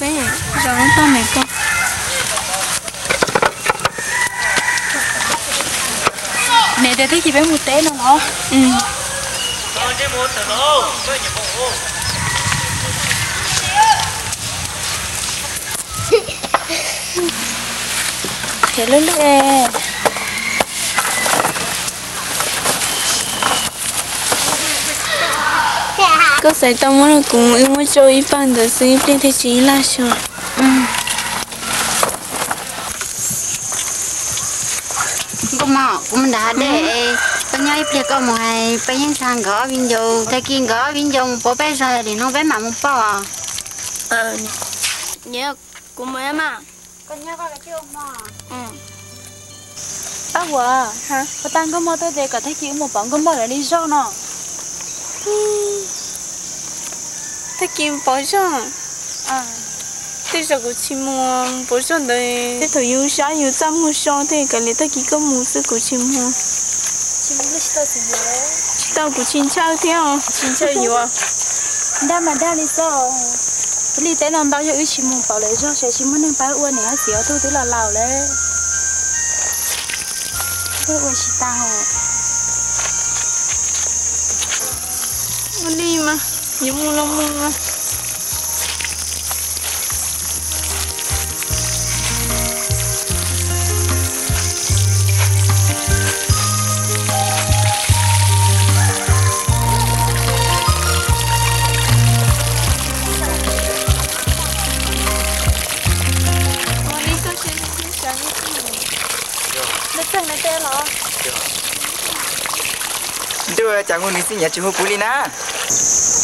sẽ rồi nó tao mẹ con. Mẹ để thấy chị bé một té nó nó ừ. Thế lớn lên có cosa estamos como hemos hecho y panda siempre te chilacho. Como cũng đã để bây giờ bây có một ngày bây giờ sang gõ viên dù thay kiên gõ viên dù một bộ bé rồi thì nó bé mà một bao à. Ờ. Nhớ cũng em à. Con nhớ con cái chưa mà. Ừ. Bác vợ, hả? Bà tăng có mơ tới đây cả thấy chị một bọn có mơ lại đi do nọ. Ừ thấy kiểu bỏ sao à thế giờ của chị mua bỏ sao đấy. Thế thời yêu sáng yêu trăm mua sao thế cái này thấy kiểu có mua sự của chị mua. Chị muốn cái gì gì đấy tao của chị trao theo chị trao nhiều à? Đã mà đã đi sao? Lý tế nó bao nhiêu chị mua bảo lấy cho sẽ chị muốn nên bán uốn này xíu thôi tức là lào đấy. Cái uốn chị ta hồ muốn đi mà. nhiều Dũng lông mua mà đưa chẳng ngon mình xin nhà chú hú bù đi na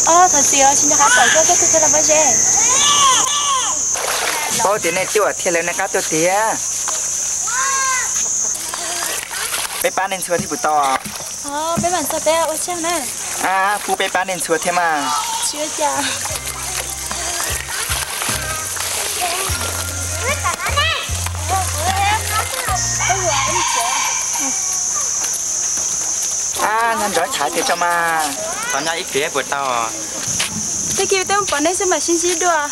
Ơ, ờ thật gì ơi xin cho khát bỏ cho tôi làm bao giờ bố tiền này chưa thì lấy này cá tôi tía bé ba nên xua thì bụi to. Ờ bé bạn sao bé ôi chang nè à phụ bé ba nên xua thế mà. Chưa chà. À nhanh đó trả cho cho mà tao nhá ít kia bữa tao à thế tao bọn này sẽ mà xin xin đùa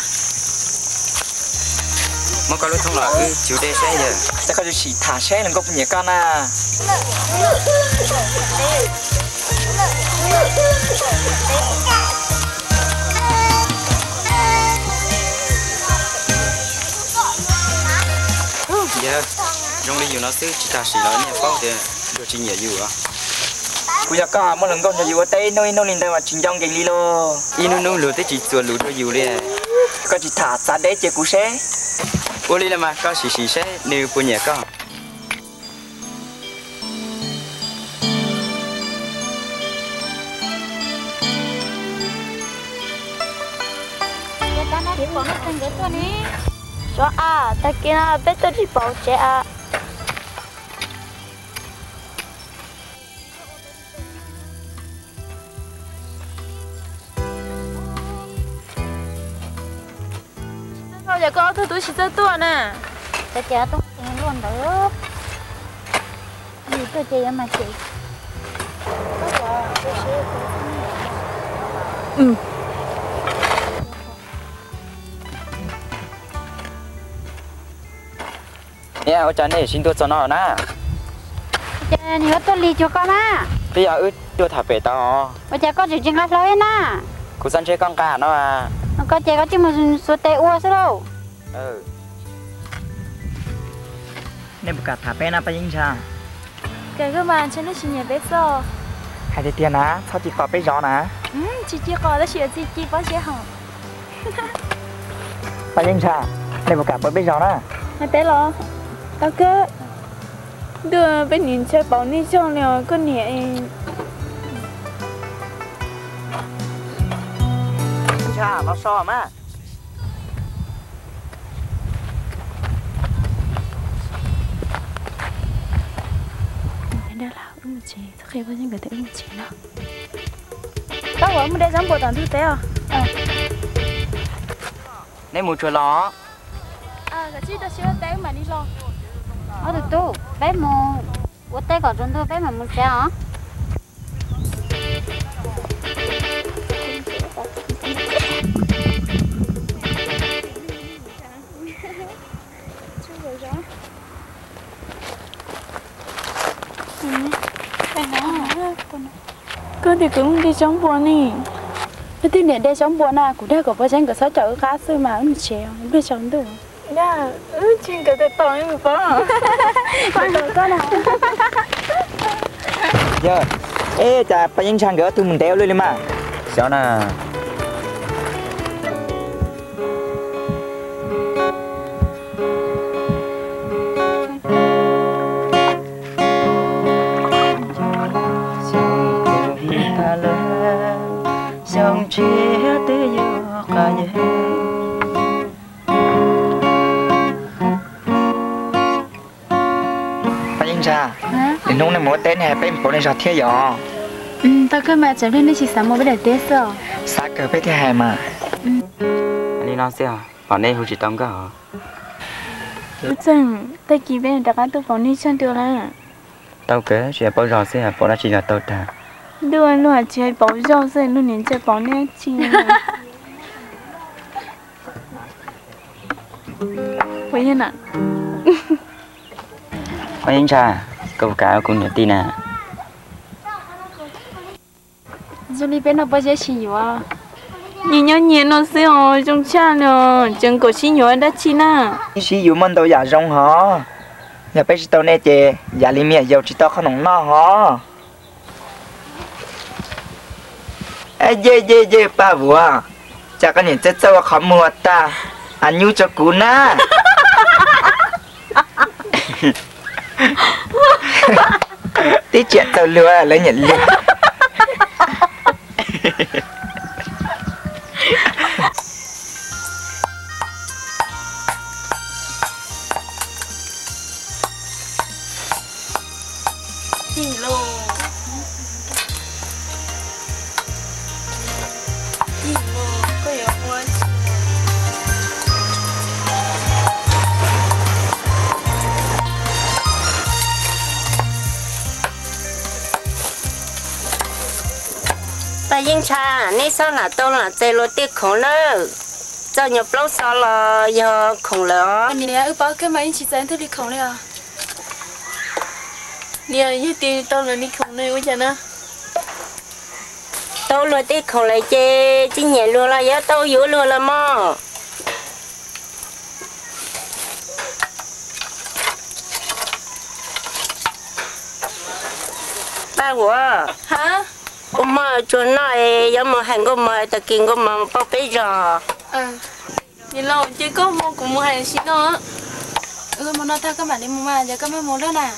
mà có lúc thông là ừ chủ đề xe nhờ. Chắc có chỉ thả xe lên góc nhỉ con à. Yeah, trong đi dù nó xứ chỉ ta xỉ nói nhẹ phong thì được chỉ nhẹ dù. กูอยากก็มันหลังก็จะอยู่ว่าเต้น้อยน้อยลินได้ว่าจริงจังเก่งลีโล y nó nó lừa tới chỉ chuột lừa nó nhiều đi ก็จิถาซาเด้เจกูเช่ ô đi là mà có xì xì sẽ nếu bữa nhẹ có cái ta nó đi bỏ nó thành cáiตัวนี้ cho à ta kia là bé tôi chỉ bảo trẻ à giờ con thứ tuổi chỉ tới tuổi nè. Tôi tiền luôn được gì tôi chị mà chị? Ừ. Nè ở trên này xin tôi cho nó nè. Chờ nhiều tôi lì cho con á. Bây giờ ư tôi thả bể tao bây giờ có chịu chừng lát lối nè cô săn chơi con cả nó à. Có chờ có chừng một số tệ ua sao đâu เออเนี่ยบุกกาถาเป็นะไรยิงชาเกิดขึ้นมาฉันได้ชินเนี่ยเบสโซใครจะเตียนะชอบจีกอเป้ย้อนนะอืมจีจีกอแล้วเชียจีจีป้อเชียหงไปยิงชาในี่ยกาาเปไปย้อนนะไม่เป็นหรอแล้วก็เดือเป็นหญิงเชฟเปานี่ช่องเนี่ยก็เหนี่ยเองชาเราซ้อมอะ là ưng một chế sau khi bao nhiêu người thấy ưng một chế nào Tao của ông đây dám bộ toàn thư tế à? à. Nên một chỗ ló à cái chi đó chưa té mà đi lo. Ở được tu. Bé mồ, của té có chúng tôi bé mà muốn xe hả? Thank you. cứ thì cũng đi sống buồn nè cứ thì nè đi sống buồn à cụ đây có bao nhiêu cái sáu chậu cá sư mà không chèo không biết sống được nha, ừ chuyện cái tay tao em bỏ con được con nào giờ ê chả bao nhân sáng gỡ tụi mình đeo luôn đi mà. Sao nào nè sông chia tới giờ cả thì nông này mua tên hè bên phố này ra thiết giờ ừ tao cứ mà chở lên đi chỉ sáng cái để sao xa cờ bên thiết hè mà. Anh nói sao bảo này không chỉ tông cả hả? Ừ chẳng ta kỳ bên đã ăn tôi phòng đi chân được là tao kể chuyện bao giờ sẽ bỏ ra chỉ là tao ta đưa luôn là chỉ bảo rau rồi luôn nên chỉ bảo nè chi vậy hen à có những cha câu cá cũng nhận tin à rồi đi bên nó bao giờ chỉ à nhìn nhau nhìn nó sẽ ở trong cha nữa chẳng có chi nhỏ đã chi na chỉ dụ mình đâu giả rong hả? Nhà bây giờ tao nè chị giả li miệng dầu chỉ tao không nóng no hả ê dê dê dê ba vua chả có chết sâu khó mua ta anh nhu cho cú na tí chuyện tao lừa lấy nhận lừa ta yên cha nè sao là tôi là chơi lô tiết khổng lơ cho nhập lâu sao là giờ khổng lơ nè ư bao cái máy chỉ dán tôi đi không đấy à? Nè như tiền tao là đi không nơi bây giờ nè tôi lô tiết khổng lơ chê chỉ nhẹ luôn là giờ tôi yếu luôn là mò. Ba của. Hả mà chỗ này giờ mà hàng có mà ta kinh có mà bao bây giờ? À nhìn lâu chứ có mua cũng mua hàng xin nữa ừ mà nó thay các bạn đi mua mà giờ các bạn mua đó nè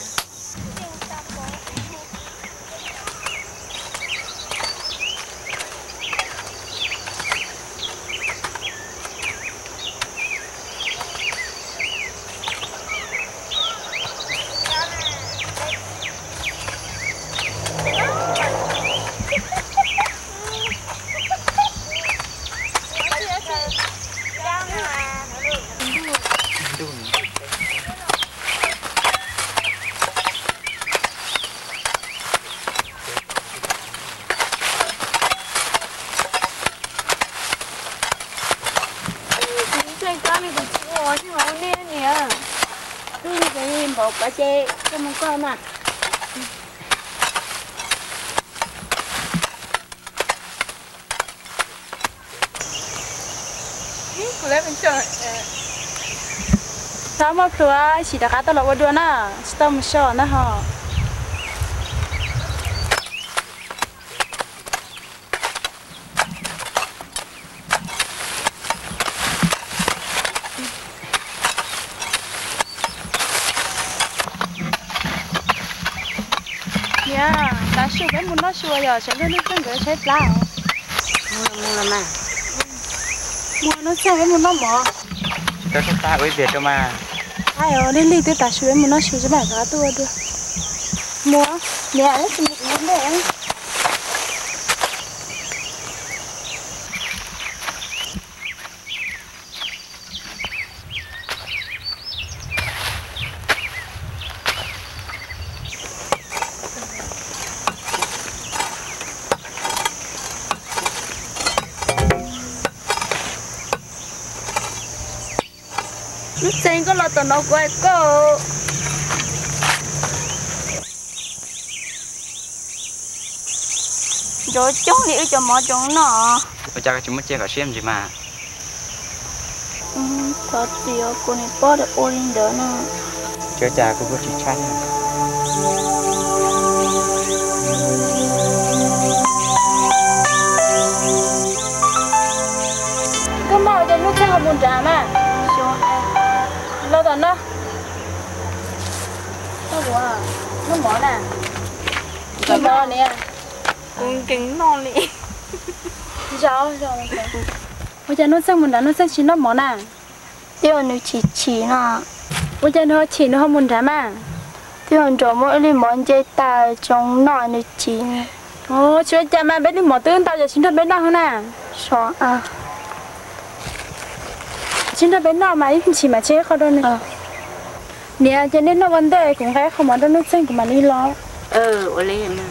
chơi cá này cũng chua chứ mà nè nè cứ bà chê cho mình coi mà của lấy bên chơi sao mà cửa chỉ đã cá tao là qua nè tao một sọ nè hả Sửa cái muốn nó sửa giờ sẽ lên nó chân cái chết lao. mua mua là mà Mua nó chơi cái muốn nó mỏ. tao sẽ ta với việc cho mà ai ở đến đi tới ta sửa muốn nó sửa cho bài cá tua được. Mua, nè đấy chỉ một món đấy. Tao nó quay cô. Rồi chống liệu cho mọi chỗ nó. Bây giờ chúng mới chơi cả xem gì mà. Ừ thật điều cô này bỏ được ô lên đó nè chơi trà cũng có chỉ chán cái mỏ cho lúc sao muốn trả mà. cho em lo tao nó nó quá nó mỏ nè. Cái mỏ nè. Cũng kính non đi sao sao bây giờ nó sang muốn trả nó sang chỉ nó mỏ nè. Tiêu nữ chỉ chỉ nè bây giờ nó chỉ nó không muốn trả mà tiêu chỗ mỗi lần món chơi ta trong nọ nữ chỉ ồ chú cha mà bé đi mỏ tương tao giờ chính thức bé nào hơn nè cho à chính thức bé nào mà ít chỉ mà chế không đâu nè nè cho nên nó vấn đề cũng cái không mà nó nước xanh của mà đi lo ờ ở đây mà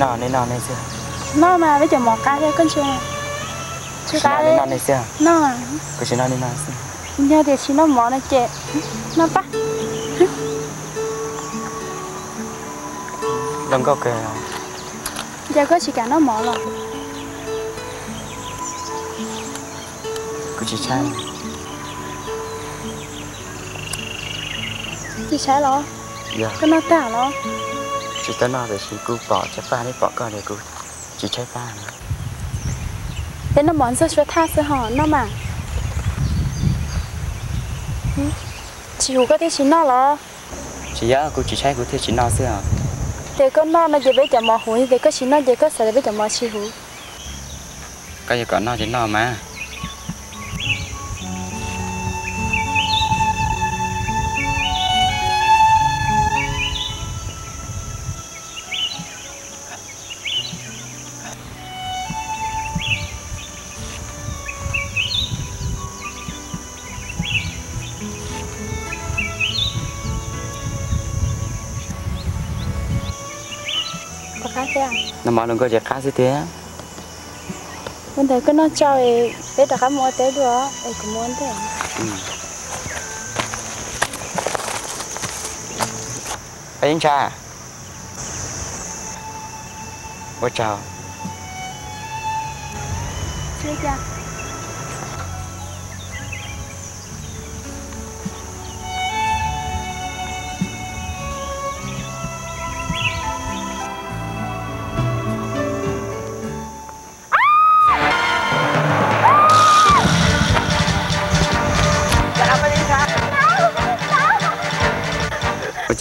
nào nên nào nên xưa nó mà bây giờ mỏ cá cho con chưa. Chưa cá đấy nào nên xưa nó cứ chỉ nào nên nào xưa giờ thì chỉ nó mỏ nó chết nó bắt. Đừng có kề giờ có chỉ cả nó mỏ rồi cứ chỉ chán chỉ sai lo. Giờ cái nó tả lo chỉ tới nào để chỉ cứ bỏ cho ba đi bỏ con để cứ chỉ chơi ba nữa. Để nó món sơ sơ tha sơ hò nó mà. Ừ. chỉ hú cái thì chỉ nó lo chỉ nhớ cứ chỉ chơi cứ theo chỉ nào xưa à để con nó nó chỉ biết chậm mò hú để có chỉ nó chỉ có sợ biết chậm mò chỉ hú cái gì còn nào chỉ nào mà có khác thế à? Nó mà đừng có cá gì thế. Vấn đề cái nó cho ấy biết là cái mua tế được ấy cũng muốn thế à? Ừ. anh cha bố chào. Chưa cha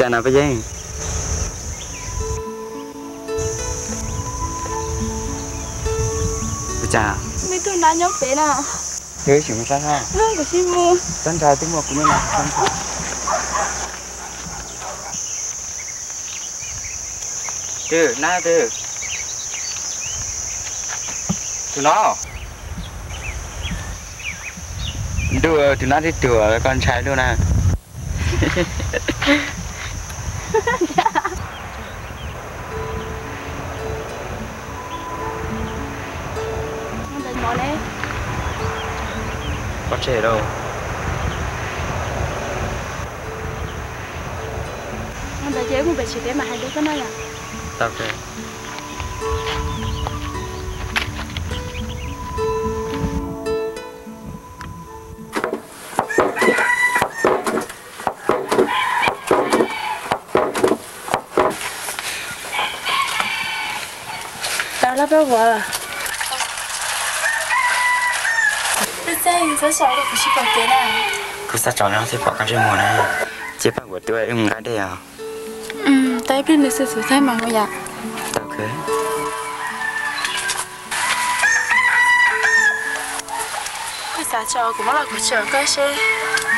bây giờ bố cha mấy tôi đã nhóc bé nào thế chỉ một sao ha. Nó của chị mua Sẵn sàng tiếng một của mình sẵn sàng từ na từ từ nó. Đưa từ nó đi tửa con trai luôn nè trẻ đâu? Nó đánh chế cũng phải chỉ thế mà hai đứa có nói à tao kể tao lắp đó vợ Thế sao sao sao được chỉ còn thế nào cứ sao chọn nó sẽ bỏ con trên mùa này chế bằng của tôi em gái đây à ừ tại bên được sự sự thay mà bây giờ tao kể cái xã cho cũng là của chờ cái xe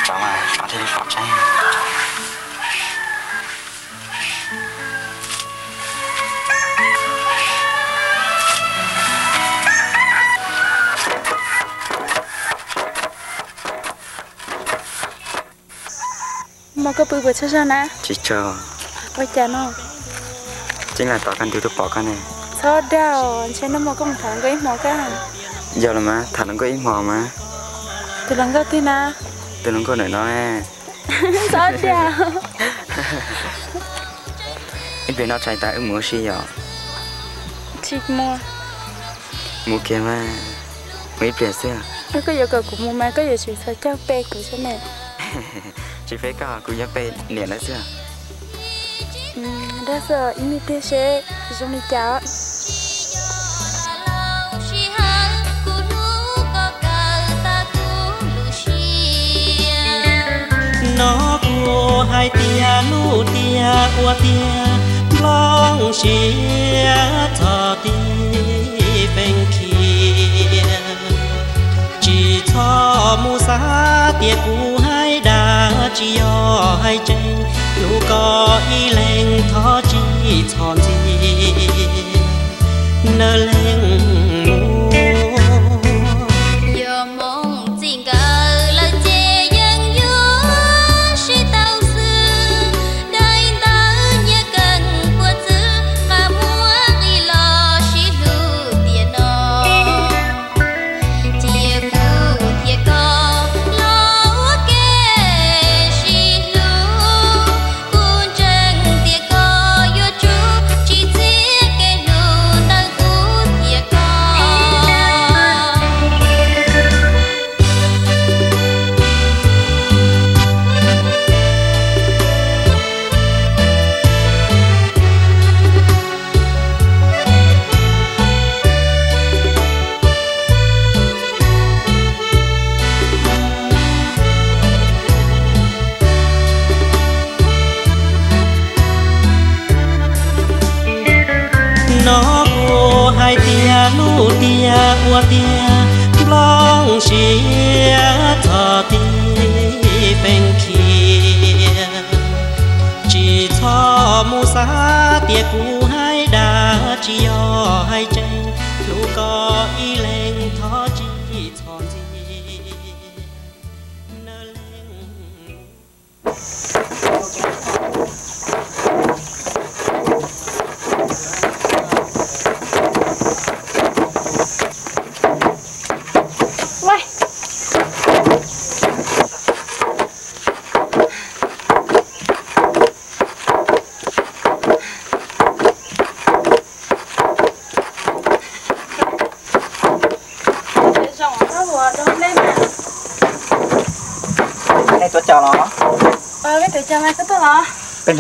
cháu mà cháu thì phỏ chay mà có bự bự cho sao nè. Chỉ cho ôi nó. Chính là tỏ căn tiêu được bỏ con này. Sao đau cho nó mà có thằng cái mỏ cái giờ là má thằng nó có ý mò mà. Từ lần đó thế nào tôi nó có nổi nói à. sao em bị nó chạy tại ứng mua xì giờ chị mua mua kia mà mấy bể xưa. Nó có giờ cờ của mua mà có giờ chỉ sao chắc bé của này chỉ phải có cũng nhớ về liền đó xưa. Ừ đó giờ imitation trong đi cháo nó của hai tia lu tia ua tia long xia thọ ti bên kia. Chỉ cho mu sa tia cu chi yo hai chân lu có y lên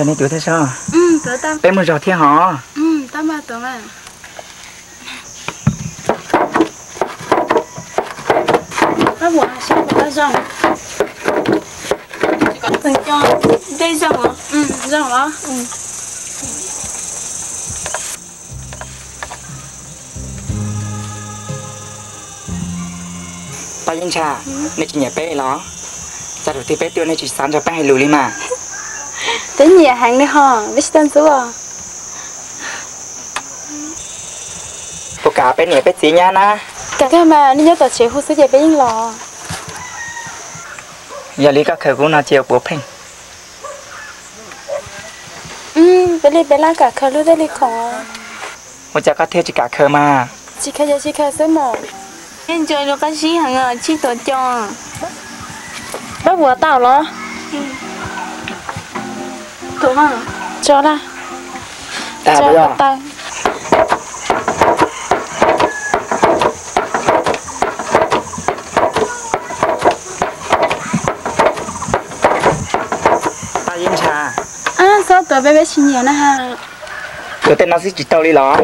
trong này tôi thấy sao Ừ, tự tao. bên mình rõ thiên họ Ừ, tao mà tự mà. Nó buồn sao mà tao rong. Cần cho đây rong à? Ừ, rong đó. Ừ. ta yên cha này chỉ nhà bé nó ra được thì bé tiêu này chỉ sáng cho bé hay lùi đi mà Tới nhà hàng đi hò, biết tên số à. bộ cả bé này bé gì nha na Cả cái mà đi nhớ tờ chế hút sữa dậy bên lò. giờ lý các khởi cũng là chiều của phèn Ừ, bên đây bên lá cả khờ lúc đây đi khó. một cha có theo chỉ cả khởi mà Chỉ khờ giờ chỉ khờ sớm mồ. Em chơi được cái gì hả ngờ chỉ tổ cho Bác vừa tao lo. Tụi mà Cho ra. Cho tao. ta yên cha À, sao tụi bé bé xin nhiều nè ha. tôi tên nó sẽ chỉ tao đi nó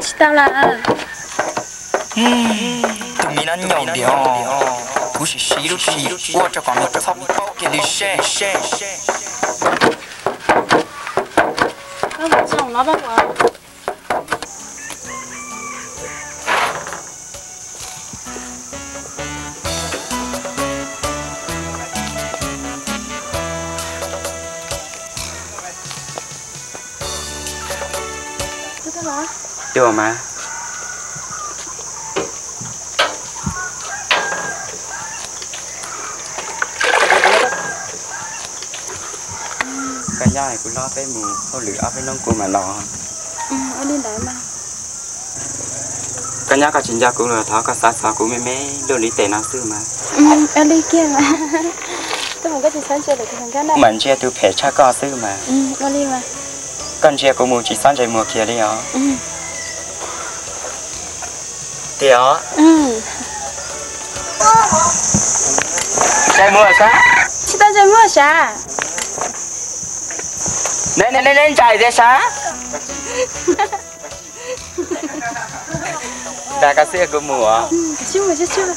Chỉ tao là. tụi mình nó nhộng đi ho cú chỉ xí lúc xí qua cho con một cái phong bao kia đi xe xe 麻烦我。啊嗯嗯 Bác vừa chồng nó bác vừa. Cái đó là được mà nhai cũng lo bé mù thôi lửa áp với nông cô mà lo. Ừ ở đi đấy mà. Cái nhá cái chính gia cũng là tháo cái sát sát cũng mẹ mẹ đồ lý tệ nào xưa mà. Ừ ở đi kia mà. Tôi muốn cái gì sáng chơi được thì thằng cái này mình chia từ phe cha có xưa mà. Ừ ở đi mà. Con chia của mù chỉ sáng chạy mùa kia đi ó. Ừ. Thì ó. Ừ. Chạy mua sao chị ta chơi mua sao nên nên nên chạy ra sao? Đã cái xe của mùa. Ừ chưa mà chưa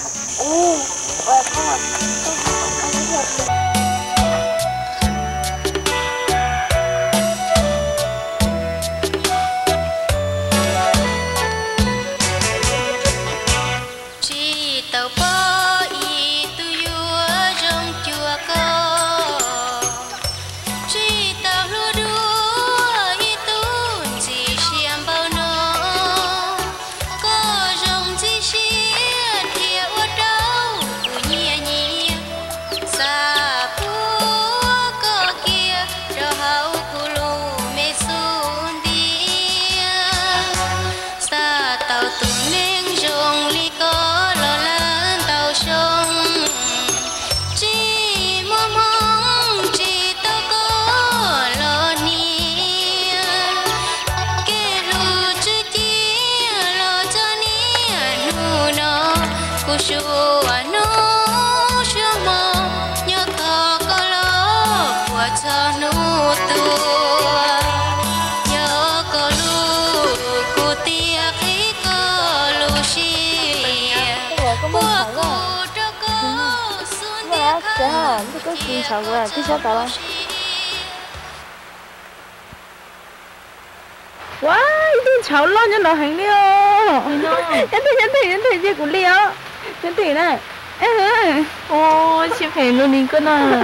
nào.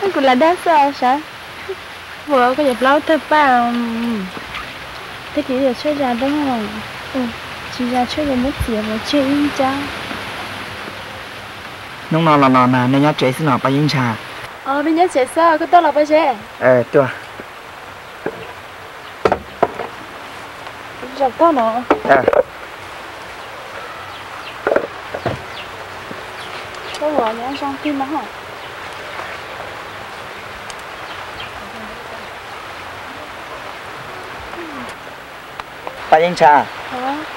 Anh cũng là đá sao sao? Vừa có dẹp lâu thật bao. Thế thì giờ chơi ra đúng không? Ừ, chỉ ra chơi được một tiền mà chơi in cha. nông nọ là nọ nà nên nhá chạy xin nọ bao nhiêu trà Ờ, bây giờ chạy sao? Cái đó là bao giờ? ờ tua Giọt to nó. ờ Có gọi nhà ăn xong phim đó hả? bao nhiêu trà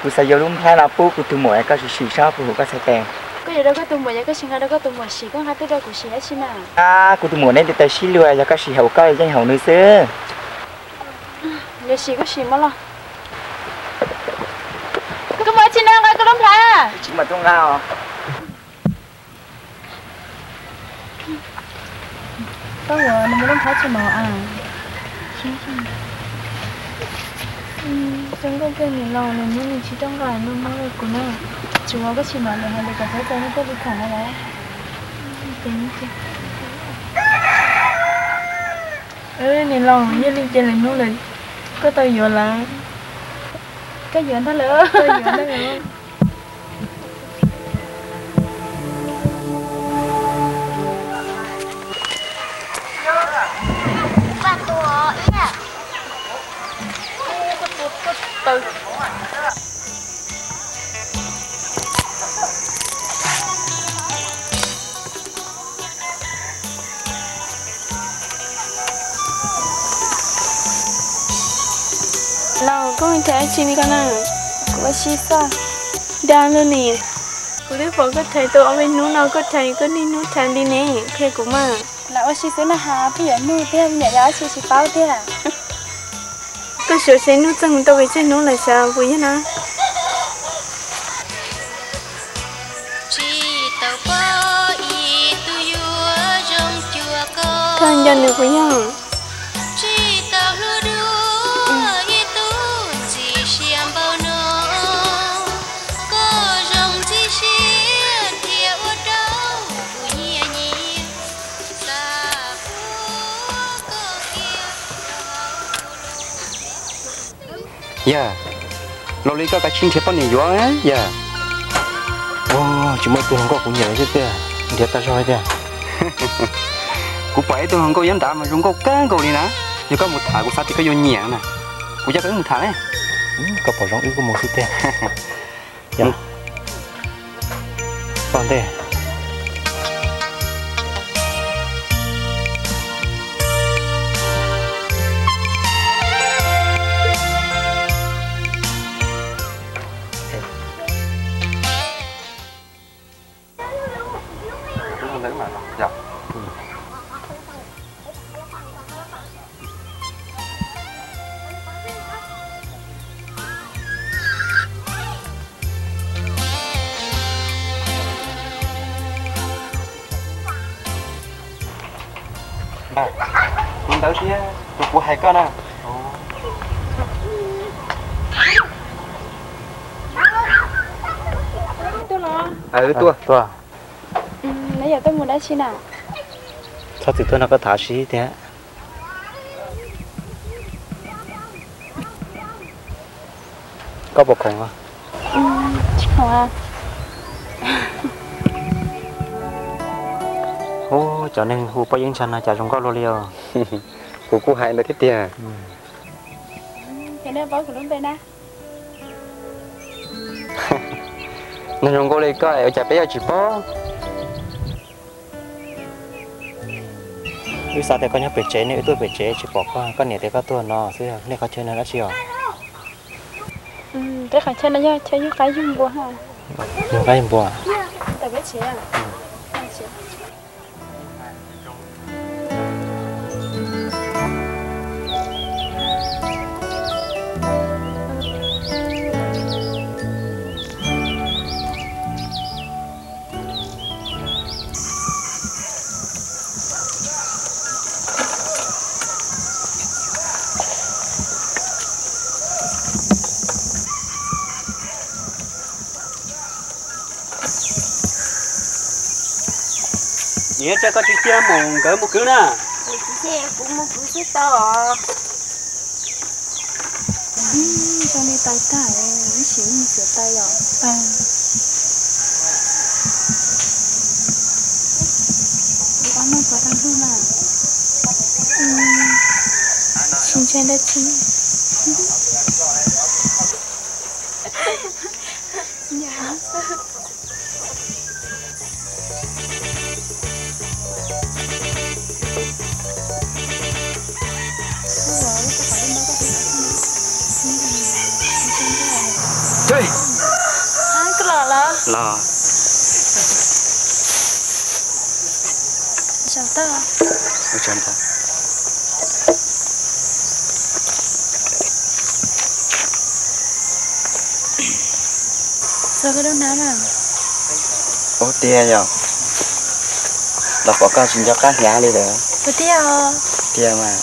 cụ sẽ dùng thay là pu cụ từ mỗi cái sự sao pu cái sẽ tèn Có gì đâu có tụi mày, có chuyện đâu có tụi mày xì, có hai đứa đâu của xì hết xin à. à cụ từ mỗi này thì tới xí lùi là cái sự hậu cái danh hậu nữa xưa Giờ xì có xì mà lo. Có mấy chị nào có đống thả? chỉ mà trong ngao Có rồi, nó mới đống cho màu à. Trong cái cái này lâu này mình chỉ trong gài nó rồi của nó. Chú có chị mà này hay là cái cái nó có bị khả đấy. Tính chứ. Ê, này lâu như lên trên này nó này, có tôi vừa là cái gì anh lỡ. cái ตึเราก็มีแต่ชินิกันนะกูว่าชีซ่าดานเลยนี่กูได้ฝนก็ไทยตัวเอาไปนู้นเราก็ไทยก็นี่นู้นแทนดีนี่เพคยกูมากแล้วว่าชีสินะฮะพี่อย่านู่นเตี้ยพี่อย่าย้ายชีชิเป้าเตี้ย là sao? Vui nhá chỉ tàu bó y tu yua trong chùa co con. Dân được vui nhá chỉ dạ. Lo lý có cái chín thiệp bao nhiêu gió á. Dạ. Ô chỉ mới tuần có cũng nhớ chứ tê để ta rồi tê cú bảy tôi không có dám đá mà rung có cán cầu đi nè. Giờ có một thả cú sát thì có vô nhẹ nè. Cú chắc có một thả đấy. Có bỏ rong ít có một chút tiền dạ. Còn đây con à ừ tua tua ừ, nãy giờ tôi muốn đã chi nào? Sao thì tôi nó có thả xí thế? Có bọc không? À ừ, không à. Ô cho nên hù bao nhiêu chân là chả trong có lô liều cú cú hai là thiết tiền cái này bao của lúc đây nè nên rung có lấy cái ở chả bé chỉ bó. Vì sao thì có nhớ bể chế? Nếu tôi bể chế chỉ bỏ qua có nhẹ thì có tua nó xưa nên có chơi nó đã chiều ừ cái khả chân nó cho những cái dùng bùa ha. Nhưng cái bùa tại biết chế à nhớ cho có chiếc xe mùng cỡ một cứ nè xe cũng một cú xe to. Cho nên tay tay nó chỉ một sửa tay rồi. À có nó có thằng thứ nào xin trên đất chín chơi à cái lò là là chào ta trên ta sao cái đó nào nào? Ô tia nhở đọc có con xin cho các nhà đi được. Cái tiêu tia mà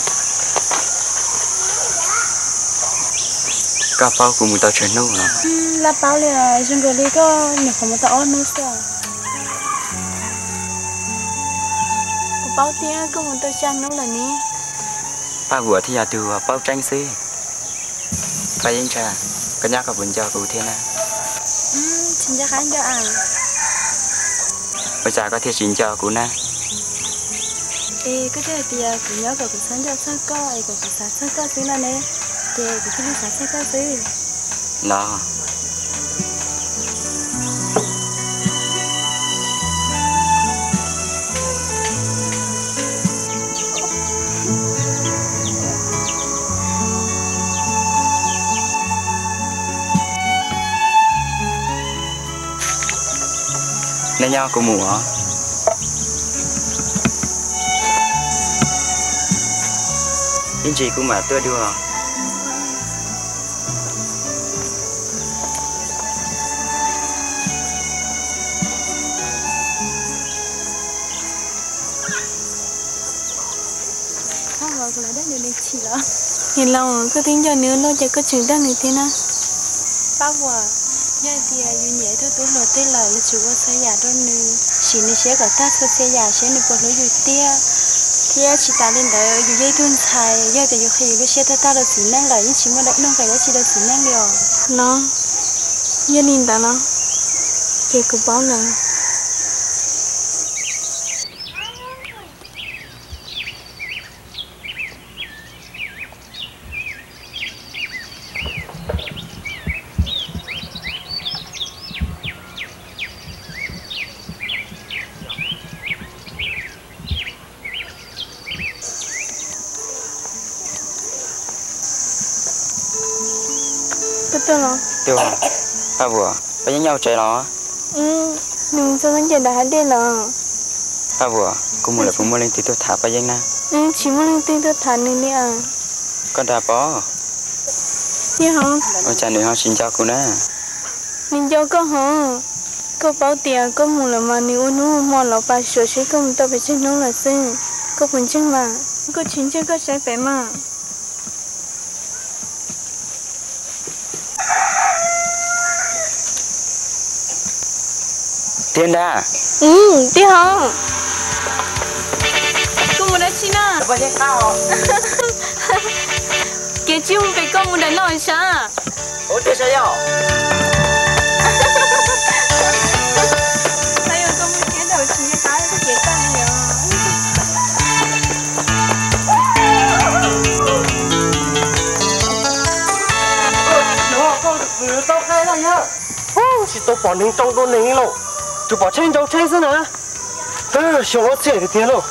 cá bao của mình tao chuyển nâu nè là bao liền chúng tôi đi có nhiều không có tao nữa sao? Bao tiền có một tôi chăn nó là nè. Ba vừa thì nhà từ bao tranh xí. Phải yên trà cái nhà có bình giờ cụ thế này ừ chính ra khán cho à bây giờ có thể xin cho cụ nè ê cái cái thì à cũng nhớ cũng sáng cho sáng có ai cũng sáng sáng có xí là nè thì cái có là nên nhau của mùa anh chị cũng mà tôi đưa nhìn lòng cứ tính cho nữa nó chỉ có chừng đang này thế nào? Bao quả nhớ thì à yu nhẹ thôi tôi lo tên là là chủ xây nhà đó nữa chỉ nên sẽ cả ta sẽ xây nhà sẽ nên bỏ lối yu tia. Thì chỉ ta lên đó yu dây thun xài giờ thì yu khi yu sẽ ta ta là chỉ năng là những chỉ mà đặt nông cái đó chỉ là chỉ năng điều nó giờ nhìn ta nó kia cũng bảo là tôi lo tiêu hả ba vừa. Bây giờ nhau chạy nó ừ đừng cho nó chạy đã đi là ba vừa. Cũng mua là cũng mua lên thì tôi thả bây giờ na ừ chỉ muốn lên tin tôi thả nên đi à. Con đã bỏ đi hả? Ôi cha nữ họ xin chào cô nè. Nên cho có hả? Có bảo tiền có mua là mà nếu nó mua là ba sửa sẽ một tao phải chơi nó là xin có phần chân mà. Có chính chứ có sẽ phải mà tiền đã ừ đi hả có một đã chi na? Bây giờ sao? Cái chi không phải có một đã nói sao ôi thế sao hay là có một cái đầu chính cái cái cái cái này à nó con vừa tao khai ra nhá. Chỉ tao bỏ nính trong tôi nính lộ chú bỏ trên trong trên xin à ừ xong nó chết thì tiền lộ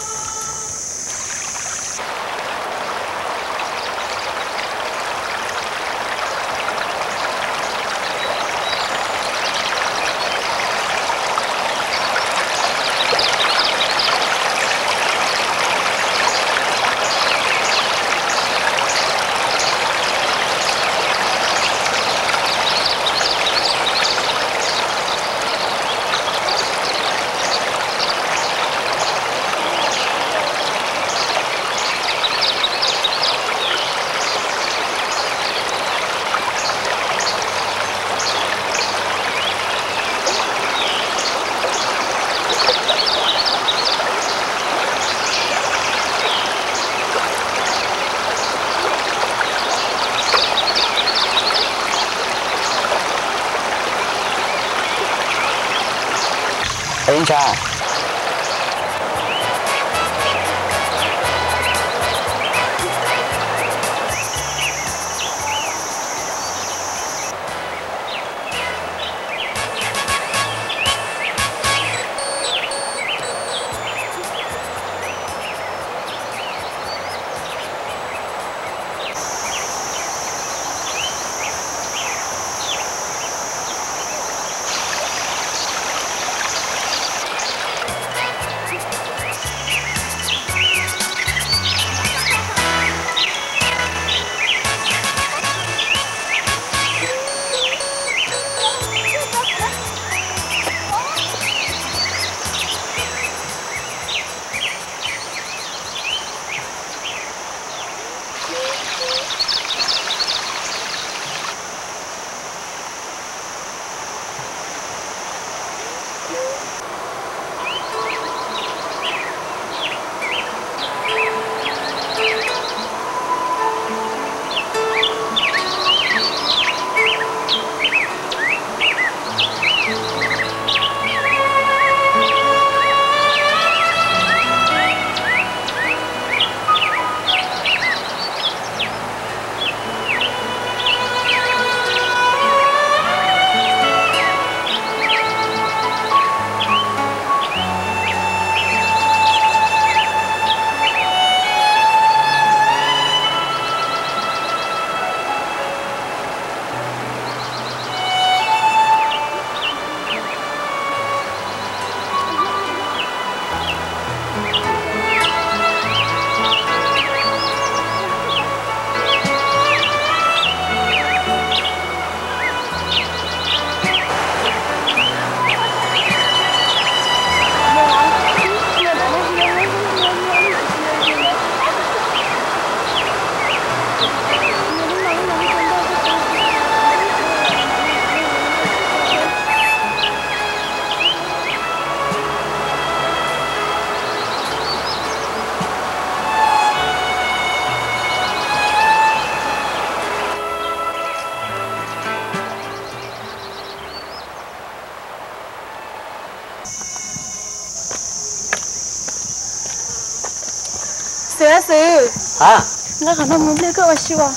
nó khả năng muốn lấy cái gì vậy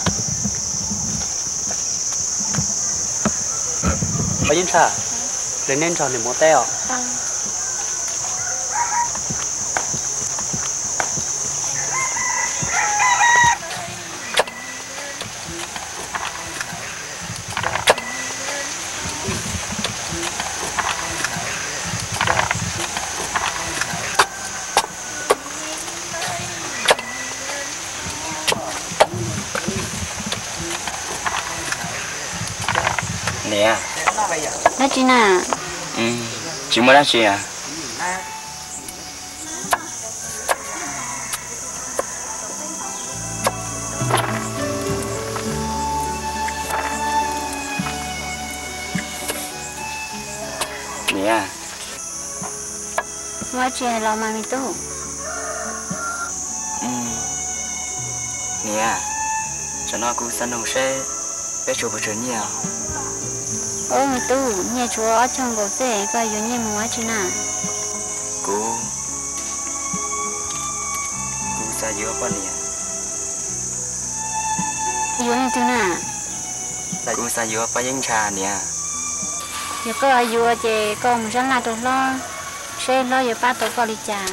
bây giờ cha lên nên tròn để mua teo đó chị nè ừ chỉ mới ra chị à? Mua chị hay lo mà mình tu ừ nè cho nó cũng sẵn đồng xe bé chụp một chuyện nhiều ô mình tu nhà chúa ở trong gỗ dễ có yếu nhà mua chị nè cú cú sa yếu bao nè yếu nhà tu nè cú sa yếu bao nhiêu trà nè giờ có yếu chị một rất là đồ lo xe lo giờ ba tổ có đi trả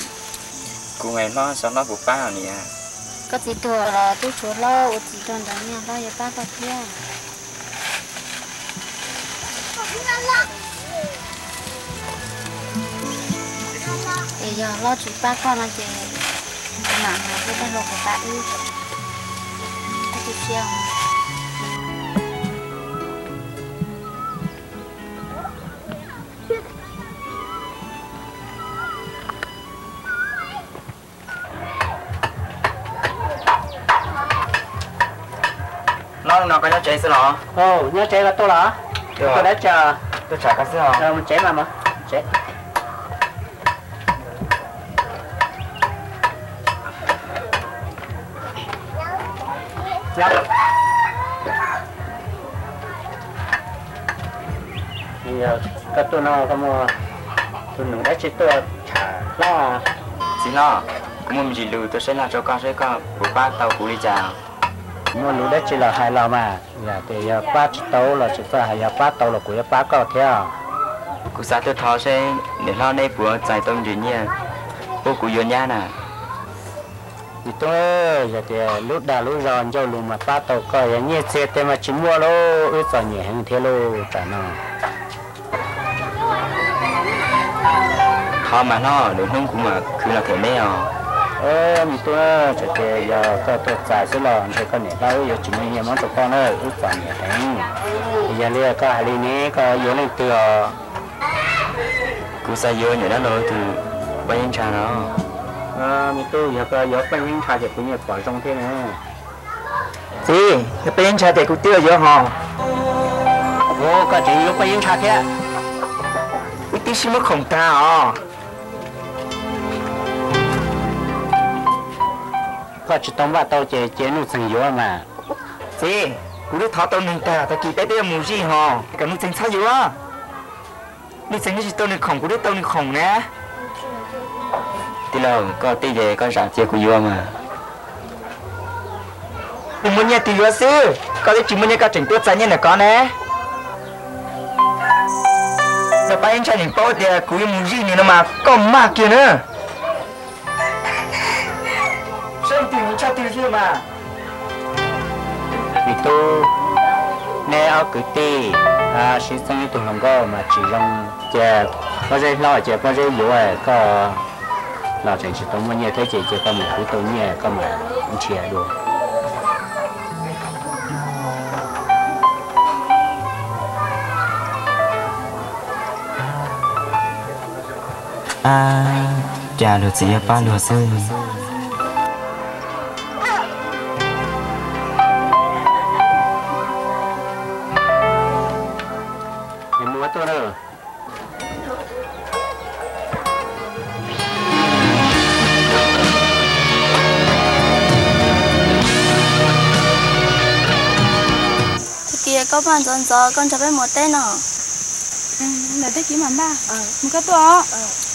cú ngày nó sao nó bụng bao nè có gì tuổi là tôi chúa lo ở chỉ toàn đó nhà lo giờ ba có kia giờ lo chỉ ba con là chị mà mà cái tay lột của ba ư cái chị xeo nó nó có nhớ chạy sao nó ồ nhớ chạy là tôi là Được. tôi đã chờ. Tôi chạy cái sao rồi mình chạy mà mà tôi nói có mà tôi nấu đã chỉ tôi chả lo à. chỉ lo muốn mình chỉ lù tôi sẽ là cho con sẽ con của ba tàu của đi chào muốn lưu đã chỉ là hai lo mà. Nhà thì ờ, ba tàu là chỉ hay hai ba tàu là của ba có theo cụ xã tôi thọ sẽ để lo này của giải tông gì nhỉ cô cụ vô nha nè. Thì tôi giờ thì ờ, lúc đã lúc giòn cho lù mà ba tàu coi nhà nhẹ xe thế mà chỉ mua lô ướt giờ nhẹ hàng thế lô trả nào họ mà nó nếu không cũng mà cứ là của mẹ à. Ơ mình tôi chạy chạy giờ tôi tôi chạy số lần tôi có nhảy bao giờ chỉ mình nhảy món tôi con đó ước phần nhảy thành giờ đây có hai ly có yếu lên từ cứ sai yếu nhảy đó rồi từ bay lên trà nó ờ mình tôi giờ có yếu bay lên thì cũng nhảy khỏi trong thế này gì? Cái bay lên trà thì cũng tiêu yếu hò ô cái chuyện yếu bay lên trà thế? Cái tí xíu không ta à. có chỉ tông vào tàu chế chế nụ sừng yếu mà. Thế cú đứa tháo tàu này ta ta kỳ bé bé mù gì hò cả nụ sừng sao yếu à nụ sừng chỉ tàu này khổng cú đứa này khổng nè. Tí lâu có tí về có sáng chế cú yếu mà. Đừng muốn nhẹ tí yếu sư có thể chỉ muốn nhẹ cả chỉnh tốt sáng nhẹ là nè. Sao bà anh cho những bó thì cú yếu mù gì nữa mà có mà kia nữa. Tijima. Vì tu nè ở cử ti à xin sang tụng lòng go mà chỉ rằng chè. Có dây lo chè có dây yếu ấy có là chỉ chỉ tôi mua nhẹ thế chỉ chỉ có một cú tông nhẹ có một chè đồ ai trả được gì ba lúa xương dọn dọn con cho bé một tên nọ ừ là tới chỉ mà ba. Một cái to 你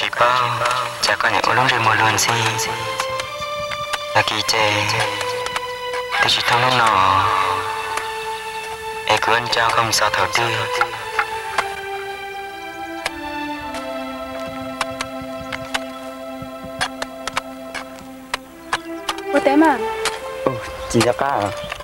chỉ bao chả có những lúc rồi mùa luôn gì. Là kỳ chê thì chỉ thông lúc nọ. Em cứ ăn cho không sao thở tư. Cô té mà Ồ, chị đã cá à?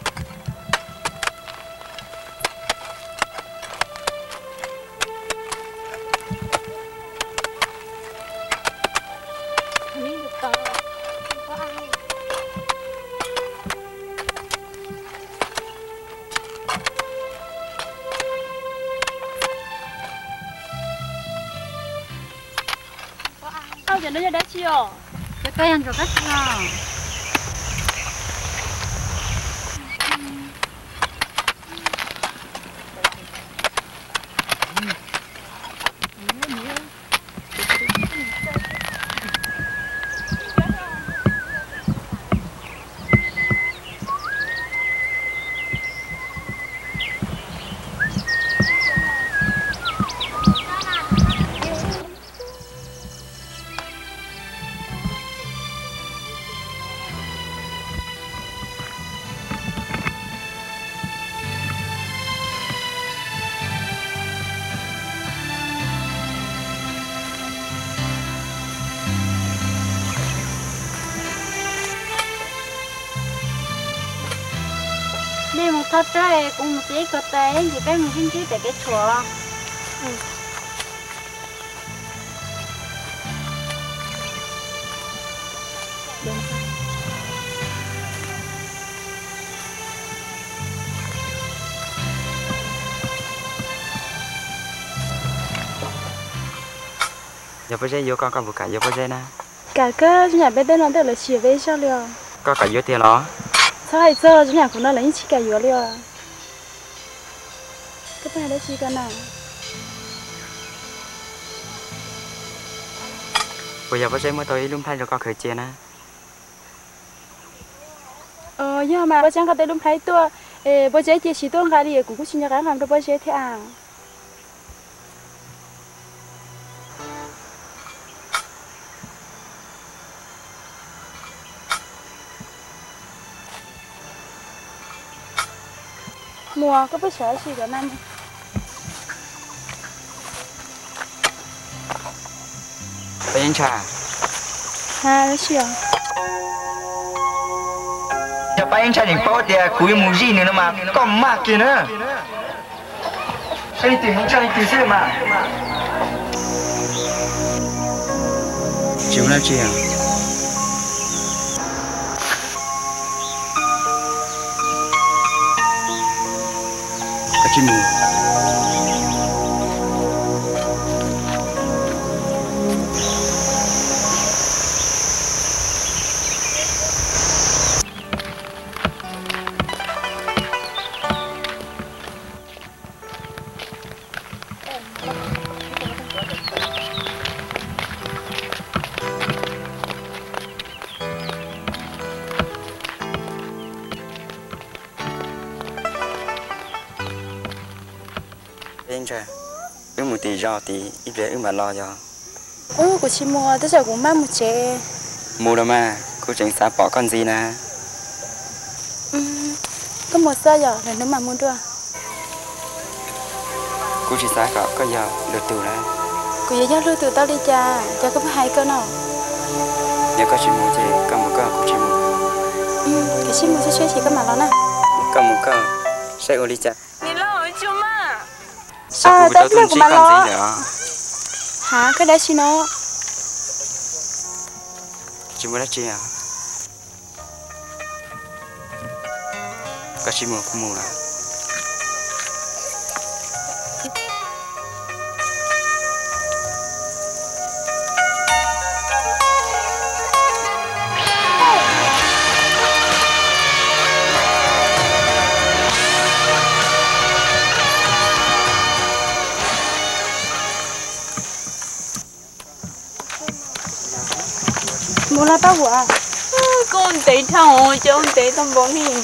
Ra cũng một tí có té gì bé một xin chứ để cái chùa Giờ bây giờ vô con con vừa cả vô bây giờ nè. Cả cái nhà bé tên nó đều là chỉ về sao liệu? Có cả vô tiền đó Sao hay sao nhà của nó là những chỉ cả yếu liệu? Này là chỉ cái nào? Bây giờ bây giờ mới tôi lúc thay cho con khởi chia nè Ờ, nhưng mà bây giờ cái tên lúc thấy tôi, ê, bây giờ chỉ chỉ tôi cái gì cũng chỉ nhà cái làm được bây giờ thế à? mùa có biết sợ gì cả năm Giờ trà? Ha nó chiều Giờ anh cha nhìn bao thì cuối mù gì nữa mà còn mạc kìa nữa. Anh tìm anh cha anh tìm xem mà Chiều nào chiều Có chim mù do thì ít bé mà lo cho. Ủa, cô chị mua tới giờ cũng mang một chế mua đâu mà cô tránh xa bỏ con gì nè. Có một giờ giờ rồi nó mà muốn đưa cô chỉ xa có có giờ được từ ra. Cô giờ lưu từ tao đi cha cha có hai cơ nào. Nếu có chị mua thì có một cơ cô chị mua. Ừ, cái chị mua sẽ chơi chị có mà lo nè có một cơ sẽ ô đi cha sao cũng đất đâu nước tuân của chỉ bà còn lo. gì nữa hả cái đấy xin nó chỉ mua đất chi à có chỉ mua à con tí thằng cho con tí tầm bốn nghìn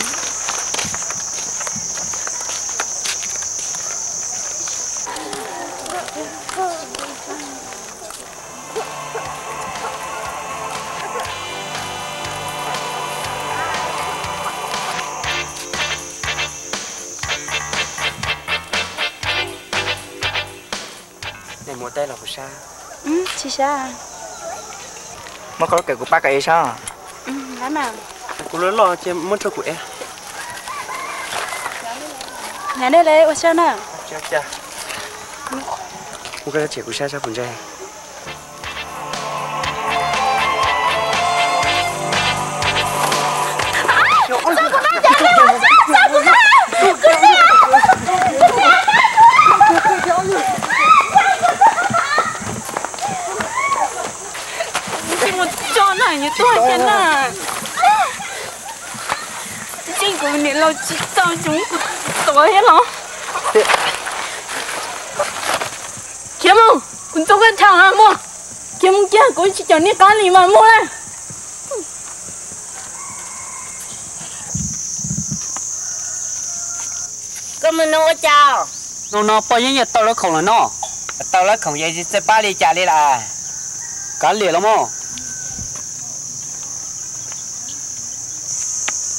này mua tay là của sao ừ chị sao mà có cái của bác cái sao? Ừ lắm mà cũng lớn lo chứ mất cho của em. Nhà đây lấy ở sao nè cha cha mua cái chỉ của sao sao cũng ra chỉ tao chúng hết kiếm không cũng tôi cái thằng à mua kiếm không kia cũng chỉ cho những cái gì mà mua này có mình nó chào nó nó bao nhiêu tao nó không là nó tao lấy không dây sẽ ba đi trả đi là cá lìa lắm không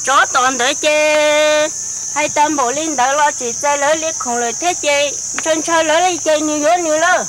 chó toàn đỡ chê. Hai tâm bộ linh đã lo chỉ chơi lỡ liếc không lời thế chê. Chân chơi lỡ lấy chơi nhiều gió nhiều lỡ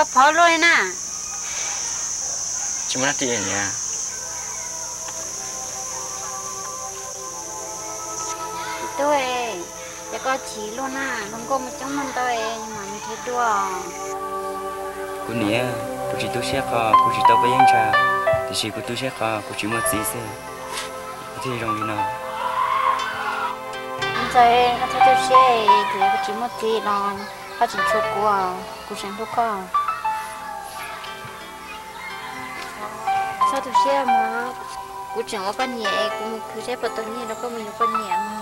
có phở luôn nè mua đất tiền nha tôi giờ có chỉ luôn nè không có một trong mình tôi mà mình thấy đùa. Cô nè cô chỉ tôi sẽ có cô chỉ tao bây giờ cha thì chỉ cô tôi sẽ có cô chỉ một gì sẽ thì rong đi nào. Rồi nó cho tôi xe thì có chỉ một tí nó có chỉ chụp của của sáng lúc con xe mà của chẳng có con nhẹ của mình cứ xe vào tầng nhẹ nó có mình có con nhẹ mà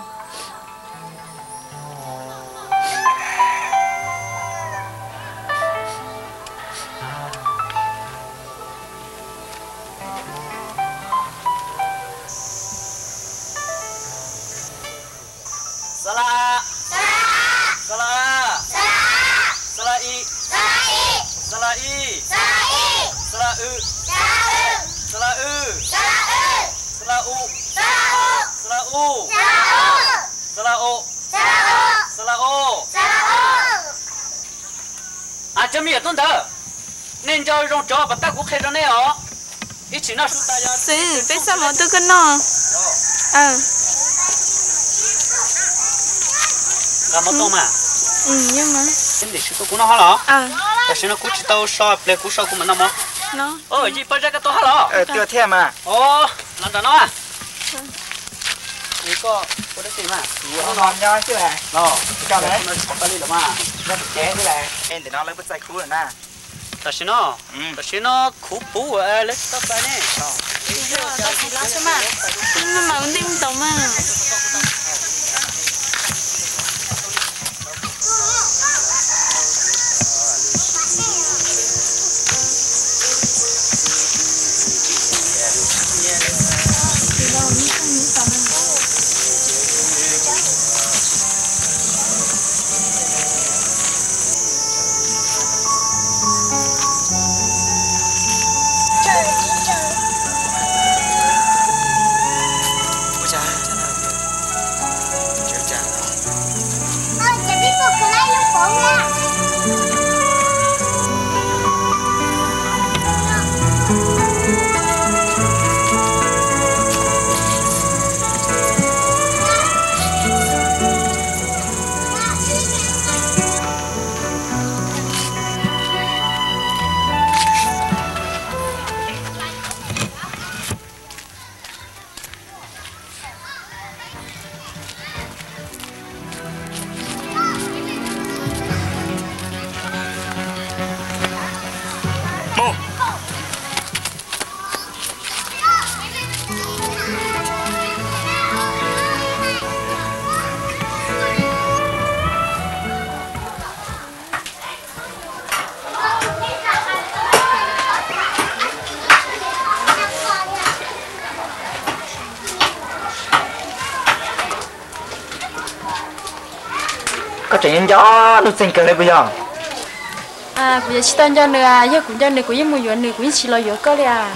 nên cho rong chó bắt ta cũng khai ra này ó. Ít chỉ nó chúng ta cho sí bây giờ mà tôi cần nó ờ ừ. làm một tôm à ừ nhưng mà xin để chúng tôi cũng nó hả lọ? Ờ. Tại sao nó cũng chỉ tao so play cũng so cũng mình nó mà nó. Ôi gì bây giờ cái tôi hả lọ? Ờ, ờ. tiêu thêm mà ô làm cho nó à? Ừ. à? Có có đất gì mà nó ngon nhoi chứ là nó cho đấy nó có đi lắm à nó chế thế là em để nó lấy bút dây cú rồi nè ta xin nó ta xin nó khú bú ở lấy tóc bạn nè mà. Mình đi không tao mà. Chuyện gió nó xin cần lên bây giờ. À bây giờ chỉ tao cho nữa à giờ cũng cho nữa cũng một chuyện nữa cũng chỉ lo giờ có đi à.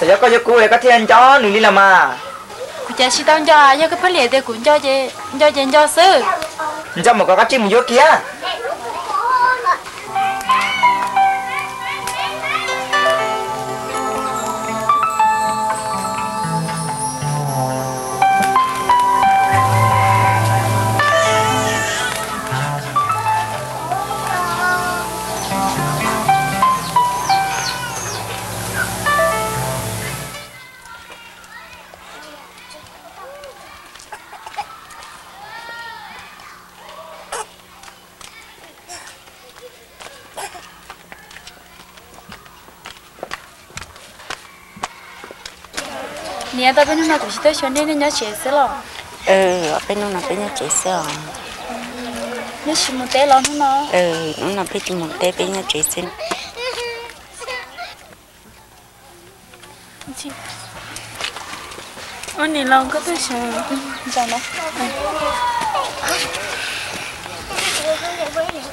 Gió có gió cũ này có thiên gió nữ đi làm mà. Cũng chỉ tao cho à giờ cái phát liệt thì cũng cho chị cho chị cho sư. Cho một cái chim một gió kia ta bên nó cũng chỉ tới cho nên nó chế sẽ lo ừ ở bên nó là bên nó sẽ lo nó chỉ một té lo nó ừ nó là bên chỉ một té bên nó chạy xe anh này lâu có tới sao sao nó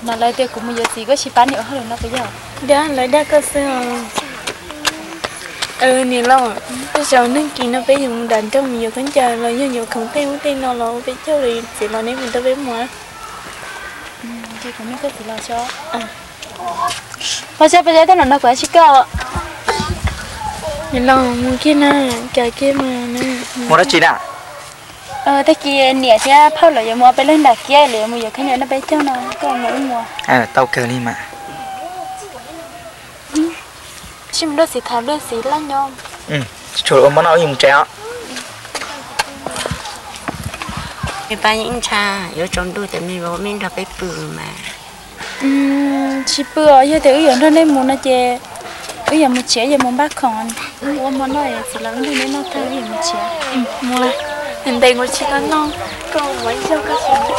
nó lại thì cũng bây giờ gì có chỉ bán nữa hơn nó bây giờ đã lại đã có sao ừ nè lo bây giờ nên kỳ nó phải dùng đàn trong nhiều tháng chờ là như nhiều không thấy muốn tên nó là phải chơi thì chỉ lo nếu mình tới bếp mua ừ, thì không biết có thể lo cho. À. Bây giờ bây giờ thế nói nó quá chứ cơ. Nè lo mua kia nè chờ kia mà nè mua đó chị nè. Ờ thế kia nè thế phao là giờ mua bên lên đặt kia liền mua giờ cái này nó bé chơi nó còn mỗi mua. À tao kêu đi mà chim đó xì thảm đó xì lắm nhom ừ chỗ ôm nó dùng treo cái ba những cha yếu trong đuôi thì mình bảo mình đọc cái bự mà. Ừm chỉ bữa giờ thì bây giờ nó nên muốn nó chè bây giờ một chè giờ một bát còn mua món này chỉ là cái này nó thay giờ một chè mua mình đây ngồi chỉ có non còn mấy sao có chuyện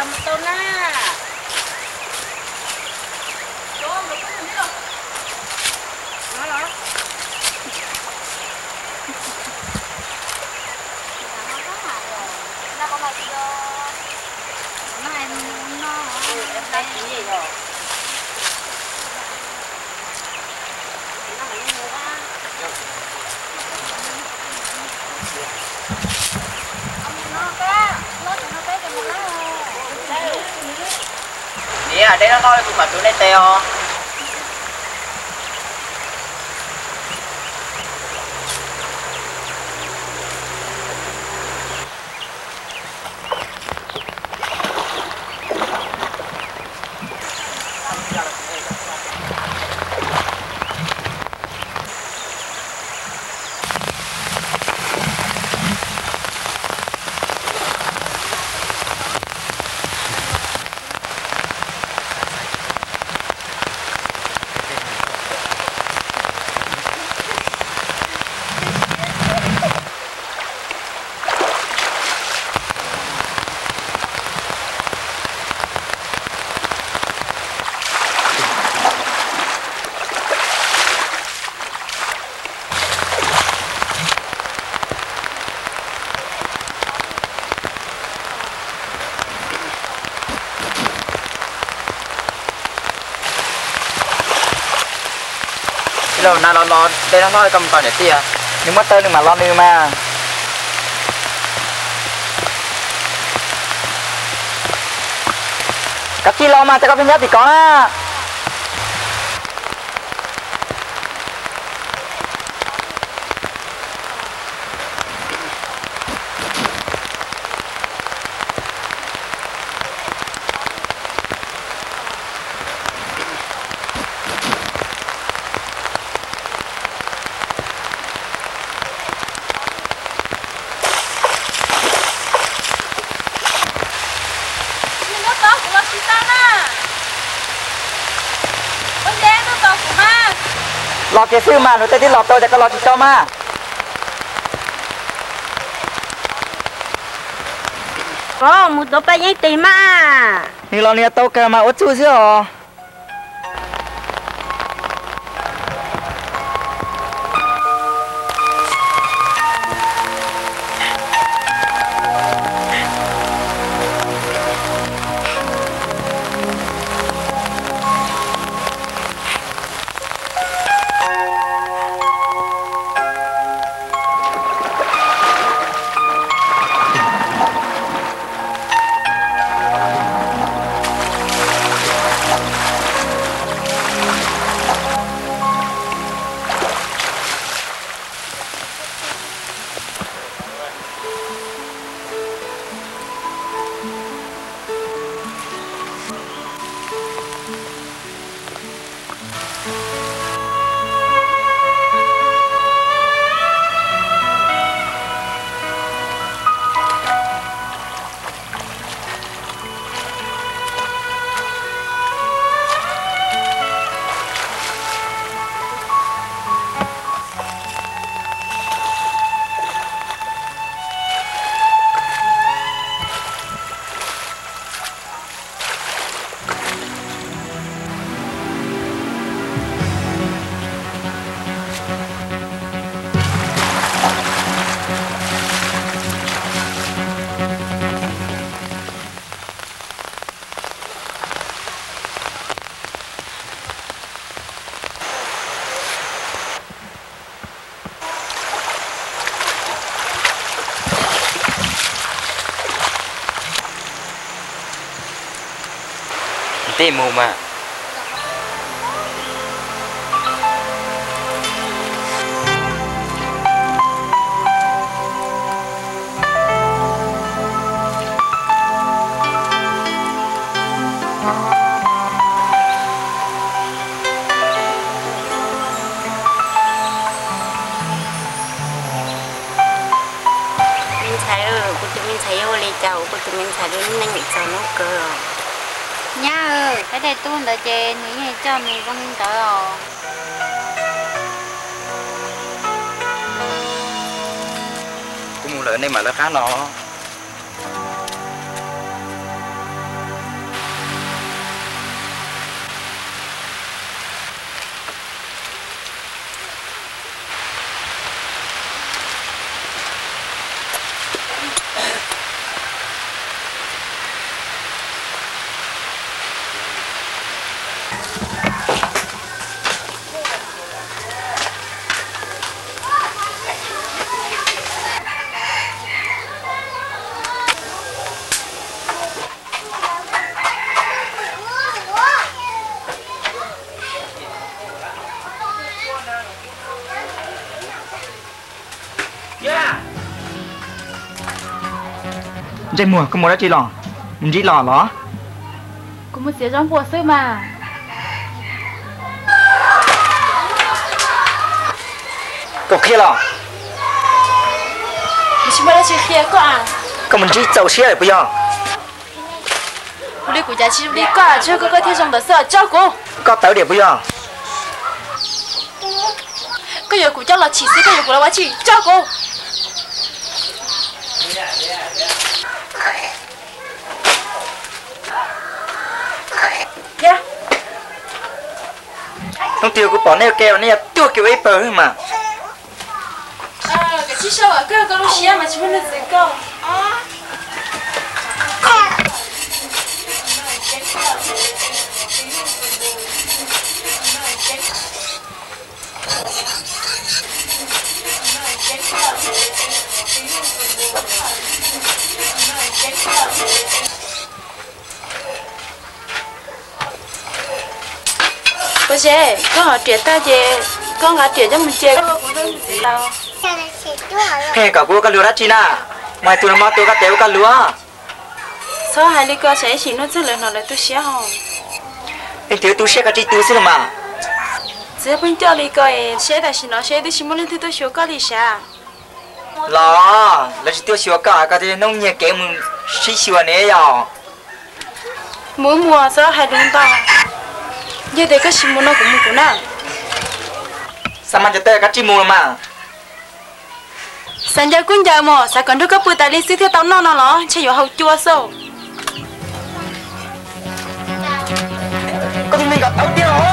trăm tấn nó thôi cũng mà tụi này teo. Lâu nào lo lo, đây nó nói cầm còn để tia. Nhưng mà tên mà lo như mà. Các chị lo mà, cho các bên nhất thì có อกเกซื้อมาหนูแต่ที่หลอกตัวจากก็หลอกที่เจ้ามาก็มุดตัวไปยังตีมานี่เราเนี่ยโตเกิมาอดชู้เสียหรอ mù mà. Lớn đây mà chạy mùa có một đã chỉ lò. Mình chỉ lò đó cũng một xíu trong bộ sư mà. Có kia lò. Mình chỉ mới chỉ kia có à. Có mình chỉ dầu xe bây giờ. Đi của nhà chị đi có à chứ có cái thiên trong đó sợ cho cô. Có tới điểm bây giờ. Cái giờ của cháu là chỉ xí cái giờ của là chị cho cô nông tiêu của bỏ neo keo này tiêu kiểu ấy bờ mà À, cái chiếc sao à, cái con xía mà chỉ muốn là gì cơ. Chế, hỏi chuyện ta chế, con hỏi chuyện cho mình chế. Hè cả cô cái lúa đã chi na mai tôi mà tôi cái téo cái lúa Sao hai lý cơ sẽ chỉ nó rất là nó lại tôi xía hông. anh thiếu tôi sẽ cái chi tôi xin mà Giờ bên cho lý cơ sẽ là chỉ nó sẽ đi chỉ muốn lên thì tôi xíu có lý xa. là là chỉ xíu cả cái thì nông nghiệp kém mình xí xíu này à Mỗi mùa sao hai đúng tao. Giờ để cái muốn nó cũng cũng nào. sao mà cho tôi cái chi mua mà Sáng giờ cũng giờ mà, sao còn đứa có bữa tại đi xí theo tao nó nó nó, chỉ có hậu chua sâu. thì mình gặp tao tiêu hả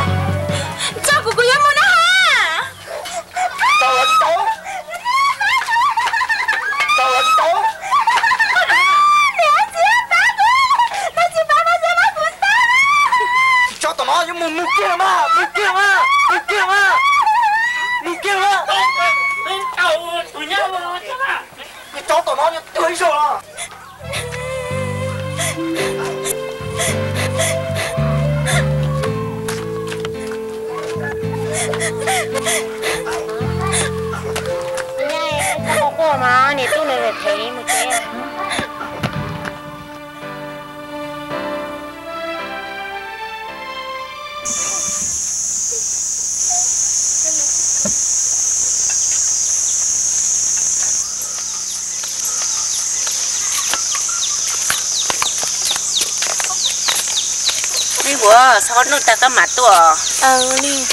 bữa sao nó ta có mặt tua Ờ, đi.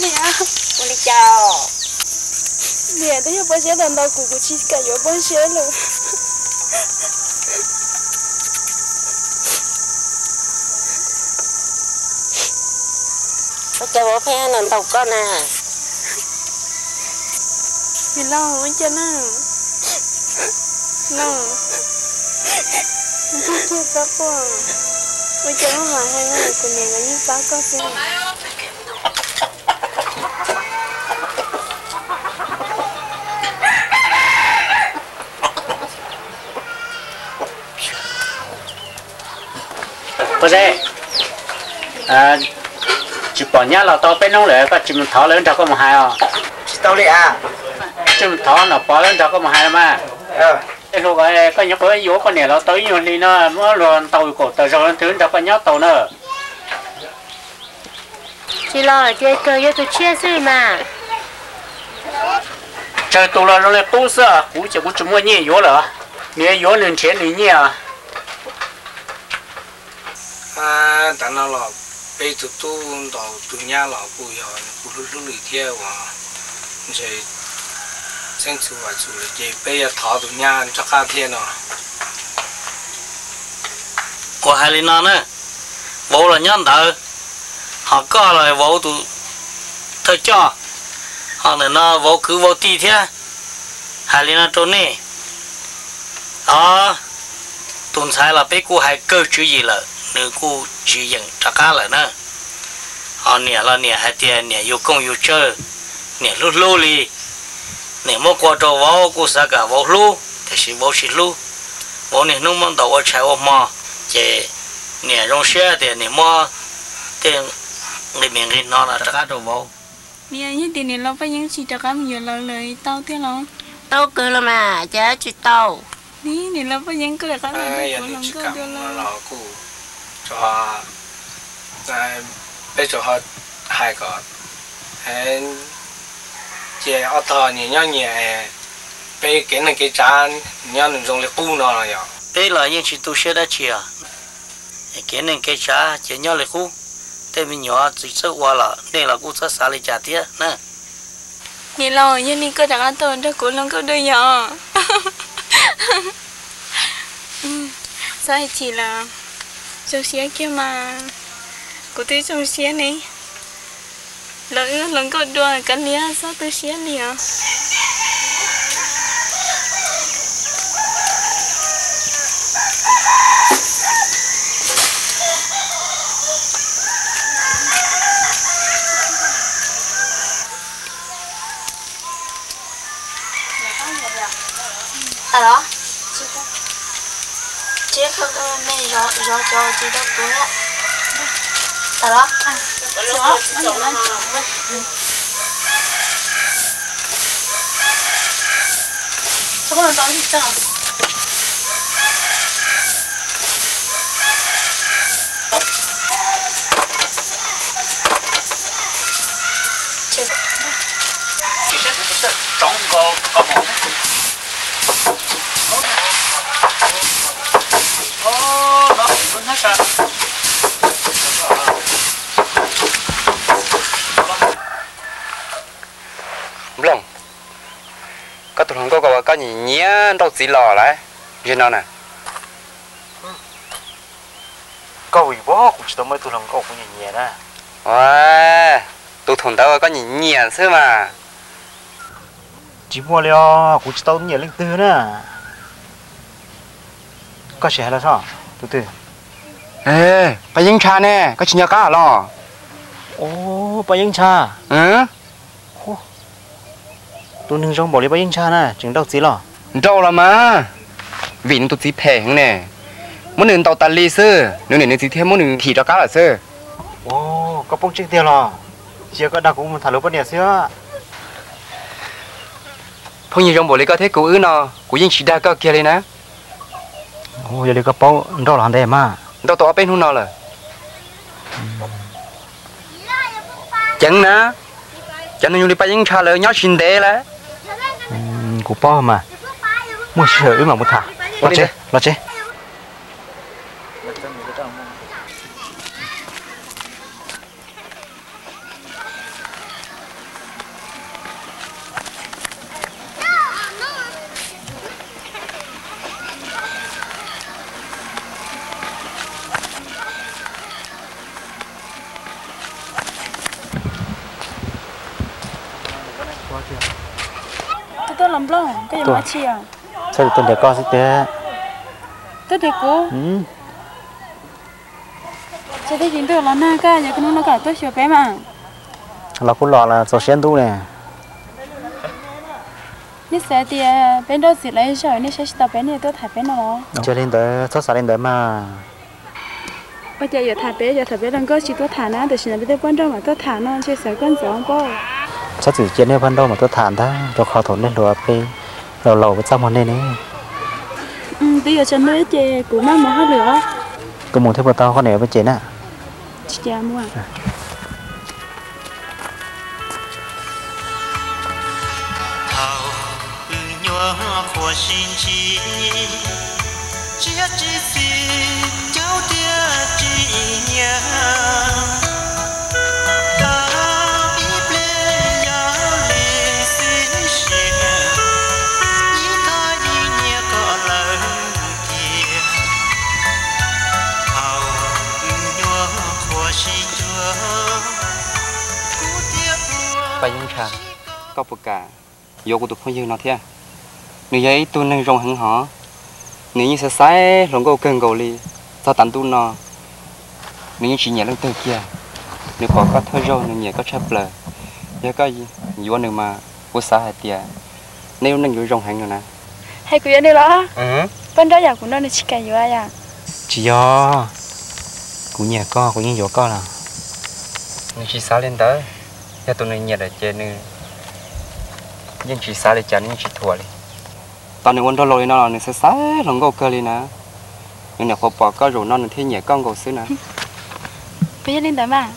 Mẹ, đi chào mẹ tôi bao giờ lần đầu của cô chỉ cả có bao giờ luôn. nó cho bố phe lần đầu con à Vì lo không cho nó. Lo. Tôi chưa có qua. Bây giờ nó hỏi hai người của nhà là như bác có xin. có thế à chỉ bỏ nhá là tao bên nông lệ có chỉ mình thọ lên cho có một hai à tao đi à. Chỉ mình thọ nó bỏ lên cho có một hai mà ờ. cái lúc ấy có nhóc cái yếu con này nó tới nhiều đi nó nó luôn tàu cổ tàu rồi thứ cho có nhóc tàu nữa. Chỉ lo là chơi cơ cho tôi chia sẻ mà. Chơi tàu là nó là tàu sợ cú chỉ cú chúng mua nhiều yếu rồi nhiều yếu nên 钱你 nhiều à à tại nó là bây giờ tu đầu tu nhà là bù giờ bù lúc lúc lười theo à rồi sinh chủ và là gì bây giờ thọ tu nhà cho cá thiên nó qua hai nè vô là nhân tử họ có là vô tu thơ cho. Họ này nó vô cứ vô ti thế. Hai trốn nè đó, tuần sai là bé cô hai cơ gì là nữ cô chữ nhận cho cá là nè họ nè là nè hai tiền nè yêu công yêu nè lúc lô li nè mô qua trâu vô cô sa cả vô lù thì sĩ vô sĩ lu vô nè nung mong tàu chạy vô mò. Chế nè rong xe thì nè mò. Thì người miền người nó là tất cả trâu vô nè như tiền nè lâu phải những chị tất cả nhiều lời lời tao thế lâu tao cứ là mà chả chị tao. Nè nè lâu phải những cái là cái này của lòng cơ đưa lâu cho tại bây giờ họ hai con. And chỉ ở thọ nhẹ nhàng nhẹ 被 cái này cái chán nhớ mình dùng để bu nó rồi thế là những chuyện tôi sẽ đã chia cái này cái cha chỉ nhớ lại khu. Thế mình nhỏ chỉ sợ qua là đây là cũng sợ xa lại trả tiền nè. Nhìn lo như ní cái đặc tồn cho của lòng cơ đôi nhỏ. Sai chỉ là trong xe kia mà của tôi trong xe này lần lần có đua cái lia sao tôi xé lia à đó. Chị không có nên rõ rõ cho chị đâu tuổi á à đó rõ nó nhận lên sao con nói gì sao trong có có một ô nó vẫn hết cả Blong. Có tụi không có có có gì nhé đâu chỉ lò lại. Gì nào nè. có ủy bó cũng chỉ tao mới tụi lòng có cũng nhẹ nhẹ đó Wow. Tụi thằng đâu có gì nhẹ xưa mà. chỉ mua liao cũng chỉ tao nhẹ lên từ nè có sẽ là sao từ từ Ê, bà yên cha nè, có chuyện nhà cá lo. ô bà yên cha Ừ? Tôi nâng trong bỏ đi bà yên cha nè chừng đâu gì lo Đâu là mà. Vì nó tụi chỉ phèn nè. Muốn nương tàu tà lì sư, nương nương chỉ thêm muốn nương thì cho cá là sư. ô có bông chiếc tiêu lo chỉ có đặc cũng thả lúa bên nhà xưa Phong như trong bộ lý có thế cụ ư nó, cụ yên chỉ đa có kia lên nè. ô giờ đi có bông đâu làm đây mà Đâu tỏ bên hôn nó là. Chẳng nè. Chẳng nên đi bà yên cha lời nhó xin đế là. Của bao mà. Mua sữa mà mua thả lo chế lo chế chi à sao tôi để con sẽ té. Tôi để cô? Ừ. Chỉ thấy chuyện tôi là na cái giờ cái nó cả tôi sửa bé mà là cũng lọ là số sen tu nè. Nếu sẽ thì bên đó gì lấy rồi nếu sẽ tập bé này tôi thả bé nó cho lên tới số sáu lên tới mà. Bây giờ giờ thả bé giờ thả bé đang có chỉ tôi thả nó để xin là bây giờ quan trọng mà tôi thả nó chỉ sợ con giống bao sao chỉ trên đây phân đâu mà tôi thản ta cho khó thốn lên lúa pe lầu lầu với xong này nè ừ tí giờ chân mới chè của má mà hết lửa. Có muốn thêm bà tao có này với chè nè chè mua à? Dạ. Của xin chi chia chi xin cháu tia chi nhà Có bực cả. Vô của tụi phong dương nó thế. Nếu vậy tôi nên rong hẳn hỏ. Nếu như sẽ sai lòng câu cơn cầu li. Sao tặng tu nó. Nếu như chỉ nhẹ lên từ kia. Nếu có có thơ râu nếu nhẹ có chắp lờ. Giờ có gì. Dù nữa mà. Vô xã hạt tìa. Nếu nên vô rong hẳn rồi nè. hay cứ đi đó Ừ. bên đó giờ cũng đang chỉ cái gì à chỉ do cũng nhà co cũng như chỗ co là Nhưng chỉ xã lên tới. Giờ tôi nên nhẹ để chơi nữa. Nhưng chỉ xã để chán nhưng chỉ thua đi. tao nên quân đó lôi nó là nên sẽ sai lòng gấu cơ đi nè. Nhưng nè khó bỏ có rồi nó nên thiên nhẹ con gấu xứ nè. Bây giờ lên tới mà.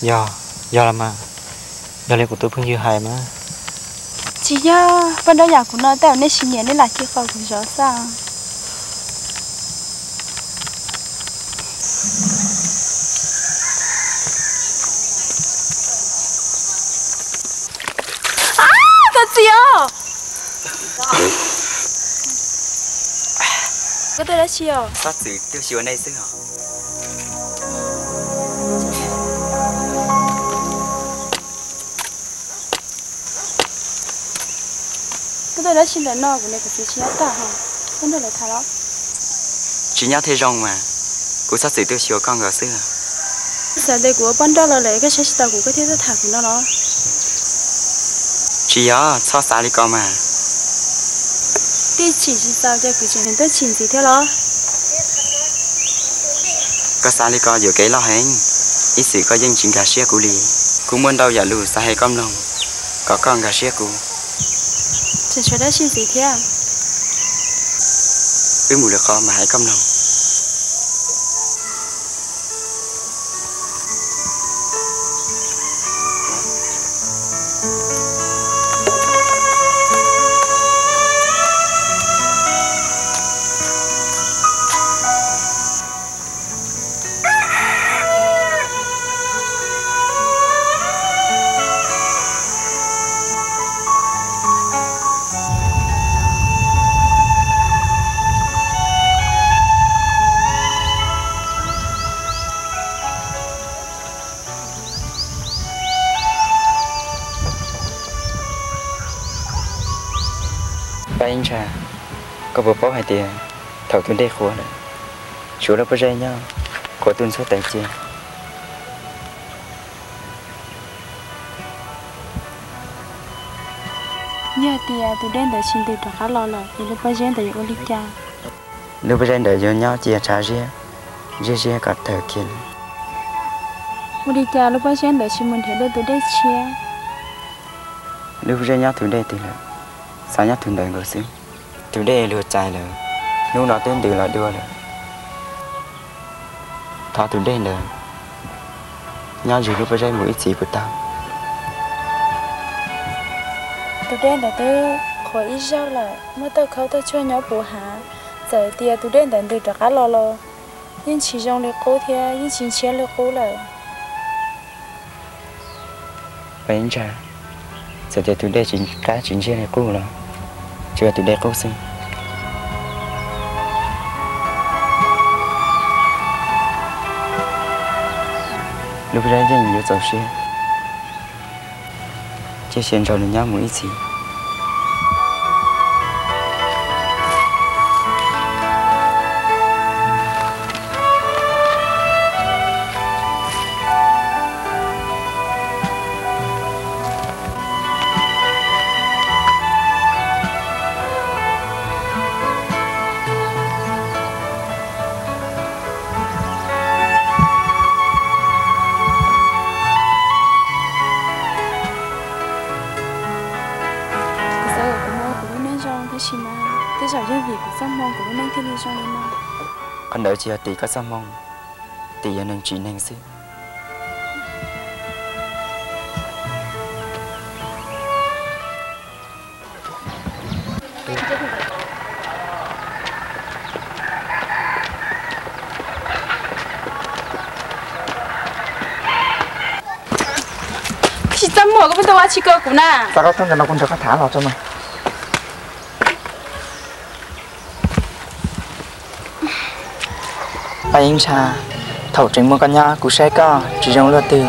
Do do là mà. Do lên của tôi phương dư hài mà. Chỉ do bên đó nhà của nó tao nên xin nhẹ nên là chưa phải của rõ sao à thật gì à cái tôi đã chiều sát sự tiêu chiều này xứ hả? Cái tôi đã xin là nó của này của chị chị ta hả bên đó là thà đó chỉ nhớ thế rong mà. Cũng sát sự tiêu chiều con xứ hả? Sợ đây của bên đó là lại cái sách tao của cái thế thà của nó đó. Nhớ cho xa đi con mà đi chỉ chỉ sao cho cái chuyện tôi chỉ gì thế đó? Có xa đi con vừa kể lo hẹn. Ít sự có dân chuyện gà xe của lì. Cũng muốn đâu giả lù xa hay công lòng có con gà xe của chỉ cho đã xin gì thế à? Với mùi được khó mà hãy công lòng có bộ bó hai tiền thầu tuần đây khổ này. Chú đã bao giờ nhau của tuần số tài chi. Nhớ thì à tụi đen đã xin từ khá lo rồi thì lúc bây giờ thì oli cha. Nếu bao giờ đợi cho nhau chia trả riêng riêng riêng cả thờ kiến. Oli cha lúc bây giờ đã xin mình thấy đôi tụi đen chia. Nếu bao giờ nhau tuần đây thì là sao nhau tuần đời ngồi xứ tuần đây lừa chạy là nếu nó tên từ là đưa là thọ tuần đây là nhau dù lúc bao giờ mỗi chỉ của tao. Tụi đen đã tới khỏi ít rau là mới tới khâu tới cho nhau bù hạ giờ thì tụi đen đã từ đó khá lo lo. Nhưng chỉ trong lấy cố thì nhưng chỉ chia lấy cố là anh trà giờ thì tuần đây chính cá chính riêng này cô là chưa tuần đây cô sinh lúc ra dân nhiều dầu xe chỉ xem cho nên nhau mỗi gì cái chị tỷ có sao mong tỷ nên chỉ nên xí cái tâm mỏ cái tôi chỉ cơ của na sao có thân cái nó cũng cho nó thả vào cho mày ba anh xa thầu trình mua con nhà cú xe co, chỉ trong lo từ.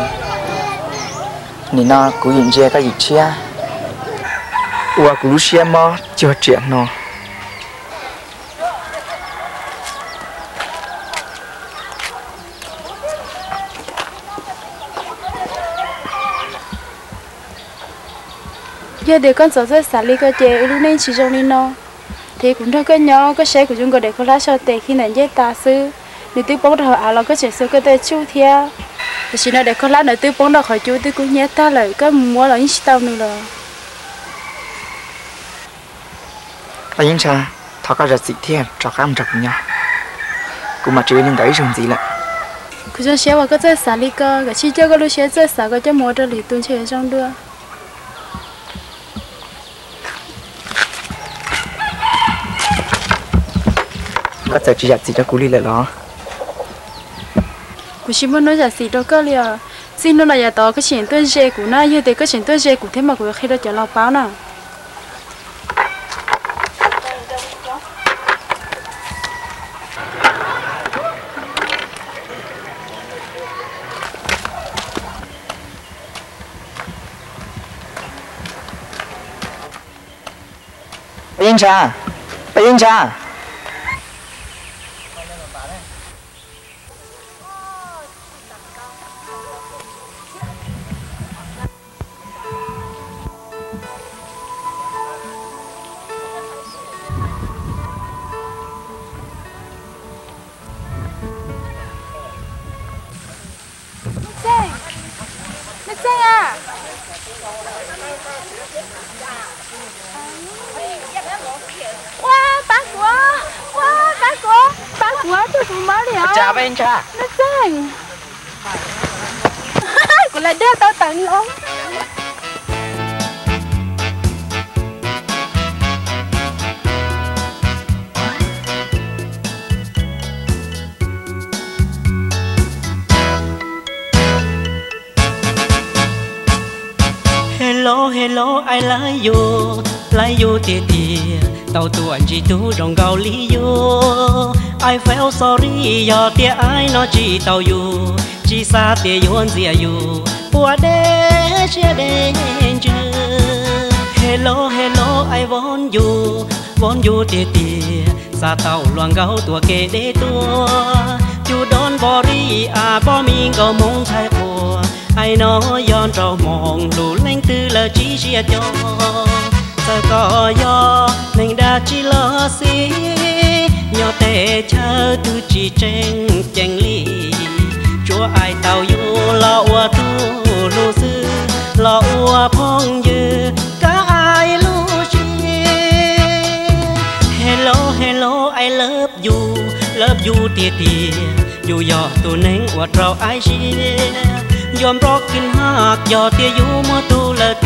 Nên nó cú hiện chia cái gì chia? Ua cú xe mò, chưa chuyện nó giờ để con sợ rất xả ly cơ chế lúc nên chỉ trong đi nó thì cũng thôi cái nhỏ cái xe của chúng có để con lá cho tệ khi nào dễ ta xứ nếu tôi bóng đầu à là cái chuyện sư cái tệ chú thia. Thì chỉ nói để có lá nữa tôi bóng đầu khỏi chú tôi cũng nhớ ta lại cái mua là những tao nữa rồi. Bây giờ cha thọ cái giật dị thiên cho cam chọc nhau cũng mà chơi lên đấy rồi gì lại cứ cho xe vào cái chơi xả đi cơ cái chi chơi cái lúc xe chơi xả cái cho mua cho lì tuần chơi trong đưa. Có thể chỉ giật gì cho cú đi lại đó cú chỉ muốn nói là gì đâu cơ liền xin nó là nhà tao cái chuyện tôi chơi của nó như thế cái chuyện tôi chơi của thế mà của khi đó chờ lao báo nè Yên giờ cha bây cha chỉ tu trong gạo lý yo I feel sorry, giờ tia ai nó chỉ tàu you chỉ xa tia yuan zia you bùa đê chia đê chứ. Hello hello I want you want you tia tia xa tàu loạn gạo tua kê đê tua. Đón bò ri à bò mình gạo mong thay bùa. Ai nó yon trâu mong lù lên tư là chỉ chia cho ta có gió mình đã chỉ lo xí. Nhỏ tệ chờ tư chỉ tranh tranh ly chúa ai tàu yêu lo ua tu lu sư, lo ua phong dư cả ai lu chi. Hello hello, I love you love you, tia tia. Dù yo tu nén ua rau ai chia. ยอมรอกินหากยอเตียอยู่มัวตูละเ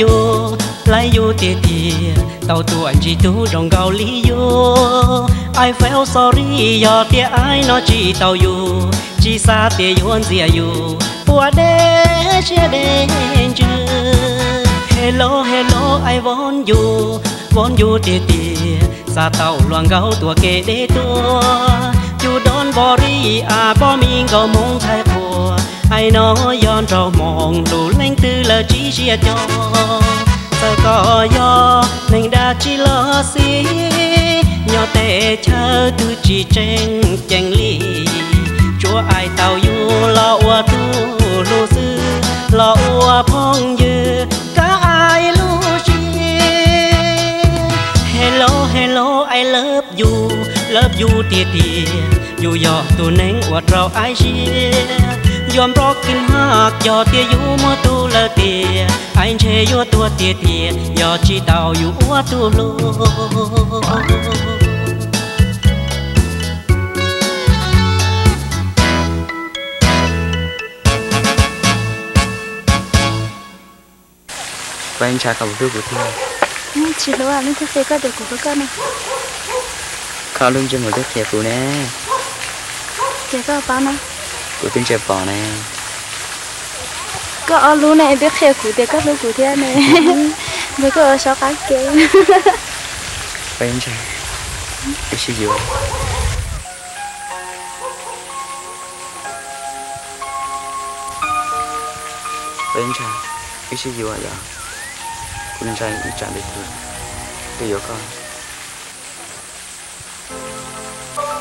yo like yo like you tao tia. Tàu tuần chỉ tu trong gạo lý yo I feel sorry yo tia ai nó chỉ tao yo chỉ xa tia yon zia yo bùa đê, chia đê chứ hello hello I want you want you tia tia. Xa tao loạn gạo tua kê đê tua. You don't worry à bỏ mình có mong thay bùa ai nó yon rau mong lù lên tư là chỉ chia cho. Sợ có yo nên đã chỉ lo xí. Nhỏ tệ chờ tư chỉ tranh tranh ly chúa ai tao yu lo ua tu, lu sư lo ua phong dư, cả ai lu chi. Hello hello, I love you love you tia tia. Dù yo tu nén ua trâu ai chia. ยอมรอกินหากยอเตียอยู่มัวตูละเตียไอ้เชยัวตัวเตียเตียยอจีดาวอยู่อัวตูโล và anh cha cầu đưa của thiên chỉ lo anh cứ phải có được của con này khó lưng cho một đứa trẻ của nè trẻ có bao nào của tin chè bò này có ở luôn này biết khe cụ thế các lú cụ thế này. Mới có sáu cái kia. Bên chè cái gì vậy. Bên chè cái gì vậy giờ bên chè cái chạm biệt thự bây giờ con.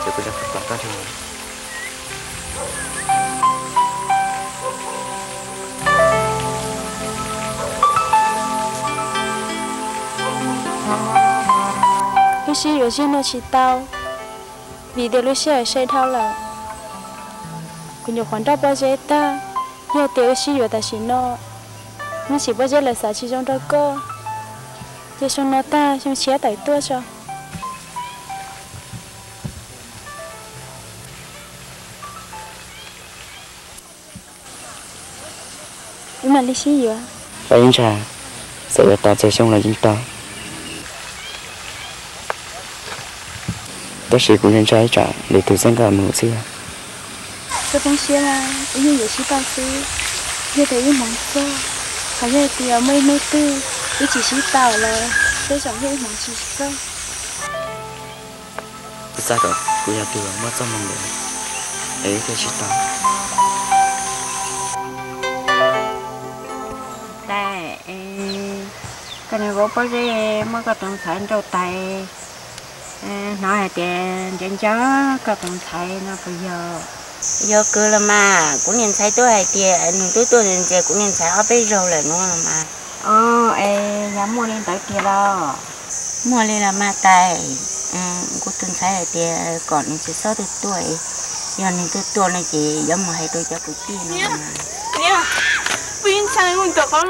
这个叫什么？大厅。Lúc xí rồi xí nó chỉ tao. Vì điều lúc xí ở xây thao là cũng nhiều khoản đó bao giờ ta? Nhiều tiêu xí rồi ta xin nó nó chỉ bao giờ là xả chỉ trong đó cơ. Giờ xong nó ta xong chia tại tua cho. Nhưng mà lý xí rồi bên cha sẽ là ta sẽ xong là chúng ta. Bác sĩ cũng nên trái trả để từ dân cả một xíu cái phong xí là như vậy xí ba xí như thế như món xô có như thì ở mấy mấy tư ý chỉ xí tàu là cái giống như món xí xô tất cả đó cũng là từ mất trong mong đợi ấy cái chỉ tao đây cái này có bao giờ mới có tổng sản đầu tay nói là tiền tiền chó có tổng thầy nó bây giờ giờ cứ là mà cũng nhìn thấy tôi hay tiền tôi tôi nhìn chơi cũng nhìn thấy ở bây giờ là nó là mà. Ờ ê nhắm mua lên tới kia đó mua lên là mà tay ừ cũng từng thấy là tiền còn chỉ sáu tuổi tuổi. Giờ nhìn tôi tôi này chỉ giống mà hay tôi cho tôi tiền nữa mà. Nha giờ cha cũng được có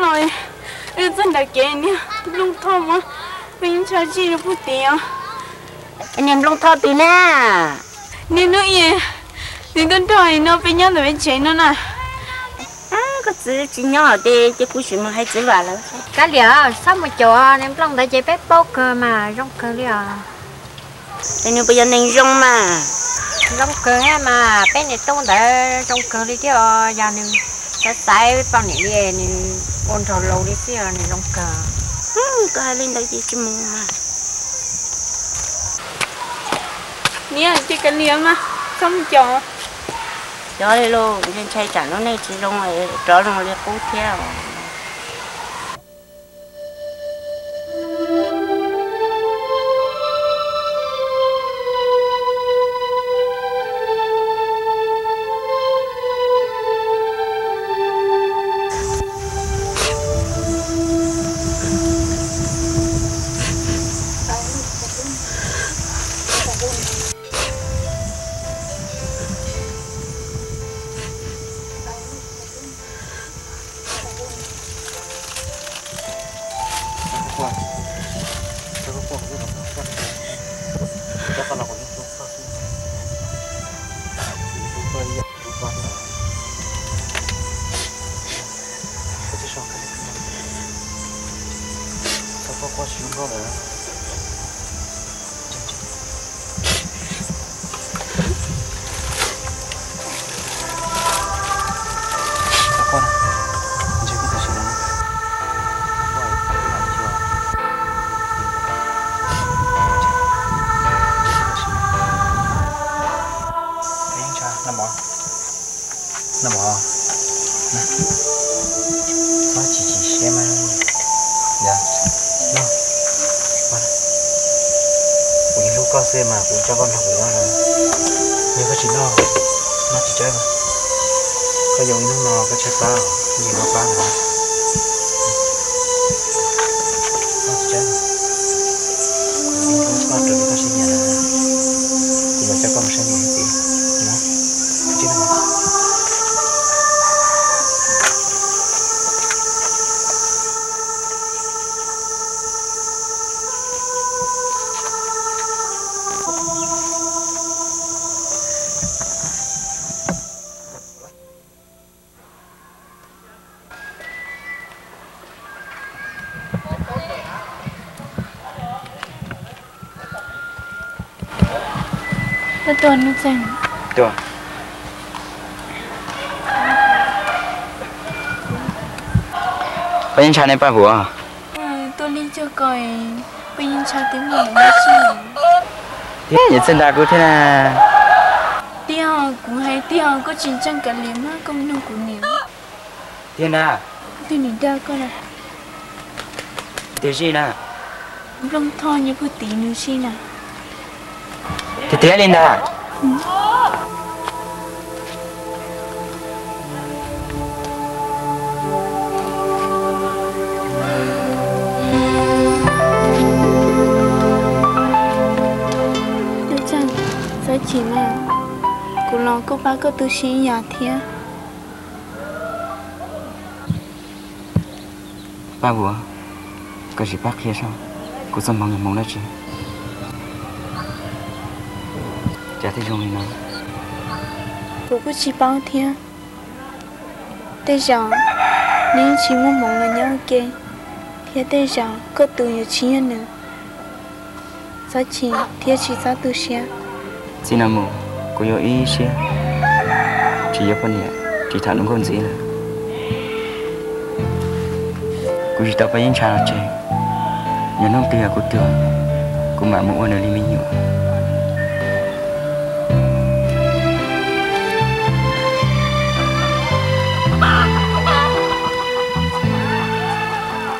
bây giờ đã kể nha thom mà bây giờ cha chỉ được một tiền anh em lông thọ từ na nên nó ye nên con đòi nó bây giờ nó chơi nó nè à cái chữ chỉ nhỏ đi chứ cũng chỉ mà hay chữ vào là cái liệu sao mà chỗ em lông đã chơi bếp bốc cơ mà rong cơ anh em bây giờ nên rong mà. Rong cơ mà bên này tung đã rong cơ đi chứ giờ nên cái sai bao nhiêu đi nên ôn thầu lâu đi chứ nên rong cơ. Cái lên đây chỉ mua mà nè chỉ cần liếm mà xong cho cho đi luôn nên chạy chẳng nó này chỉ đông rồi cho nó liệt cú theo. Tuần nó chẳng Được. Bây giờ này ba bùa à? ừ, tôi đi chơi coi bây giờ cha tiếng mình nó chỉ Thế nhận chân đà của thế nào? tiêu cũng hay tiêu có chính chân cả liếm á công nông của niệm. Thiên à, tôi nhìn ra coi là Điều gì nè lông thon như bữa tí nữa chi nè Thì tía lên đã cô cô ba cô tư sĩ nhà thiệt Ba bữa Có gì bác kia sao? Cô sẽ mong mong đó chứ? Chả thấy dùng gì nào cô cứ chỉ bao thiệt bây giờ nên chỉ muốn mong là nhớ kê thì bây giờ có từ nhiều chi nữa. Sẽ chỉ thì chỉ sẽ từ xe Xin nam mô Cô yêu ý chỉ yêu anh nhẹ Chỉ thẳng đúng con gì nữa, Cô chỉ tập vào những chàng là Nhà nông tìa cô tìa Cô mà một ơn ở đi mình nhiều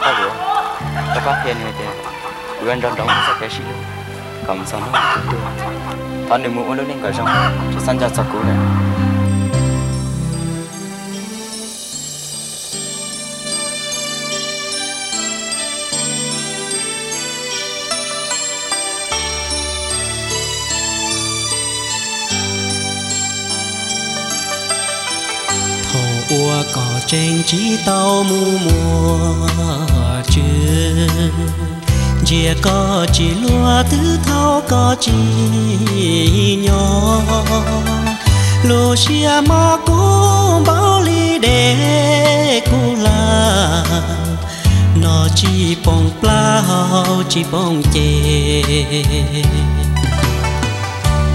Ba bữa Ta phát hiện này thì Bữa ăn rong rong sẽ cái gì cầm Còn sao nó cũng Thôi đừng muốn lúc đến cả rong Chỉ sẵn cho sọc cũ này. Có trên chỉ tàu mù mùa chưa Dìa có chỉ lúa thứ thao có chỉ nhỏ. Lô xia mà cũng bao ly để cô là Nó chỉ bông pla chỉ bông chè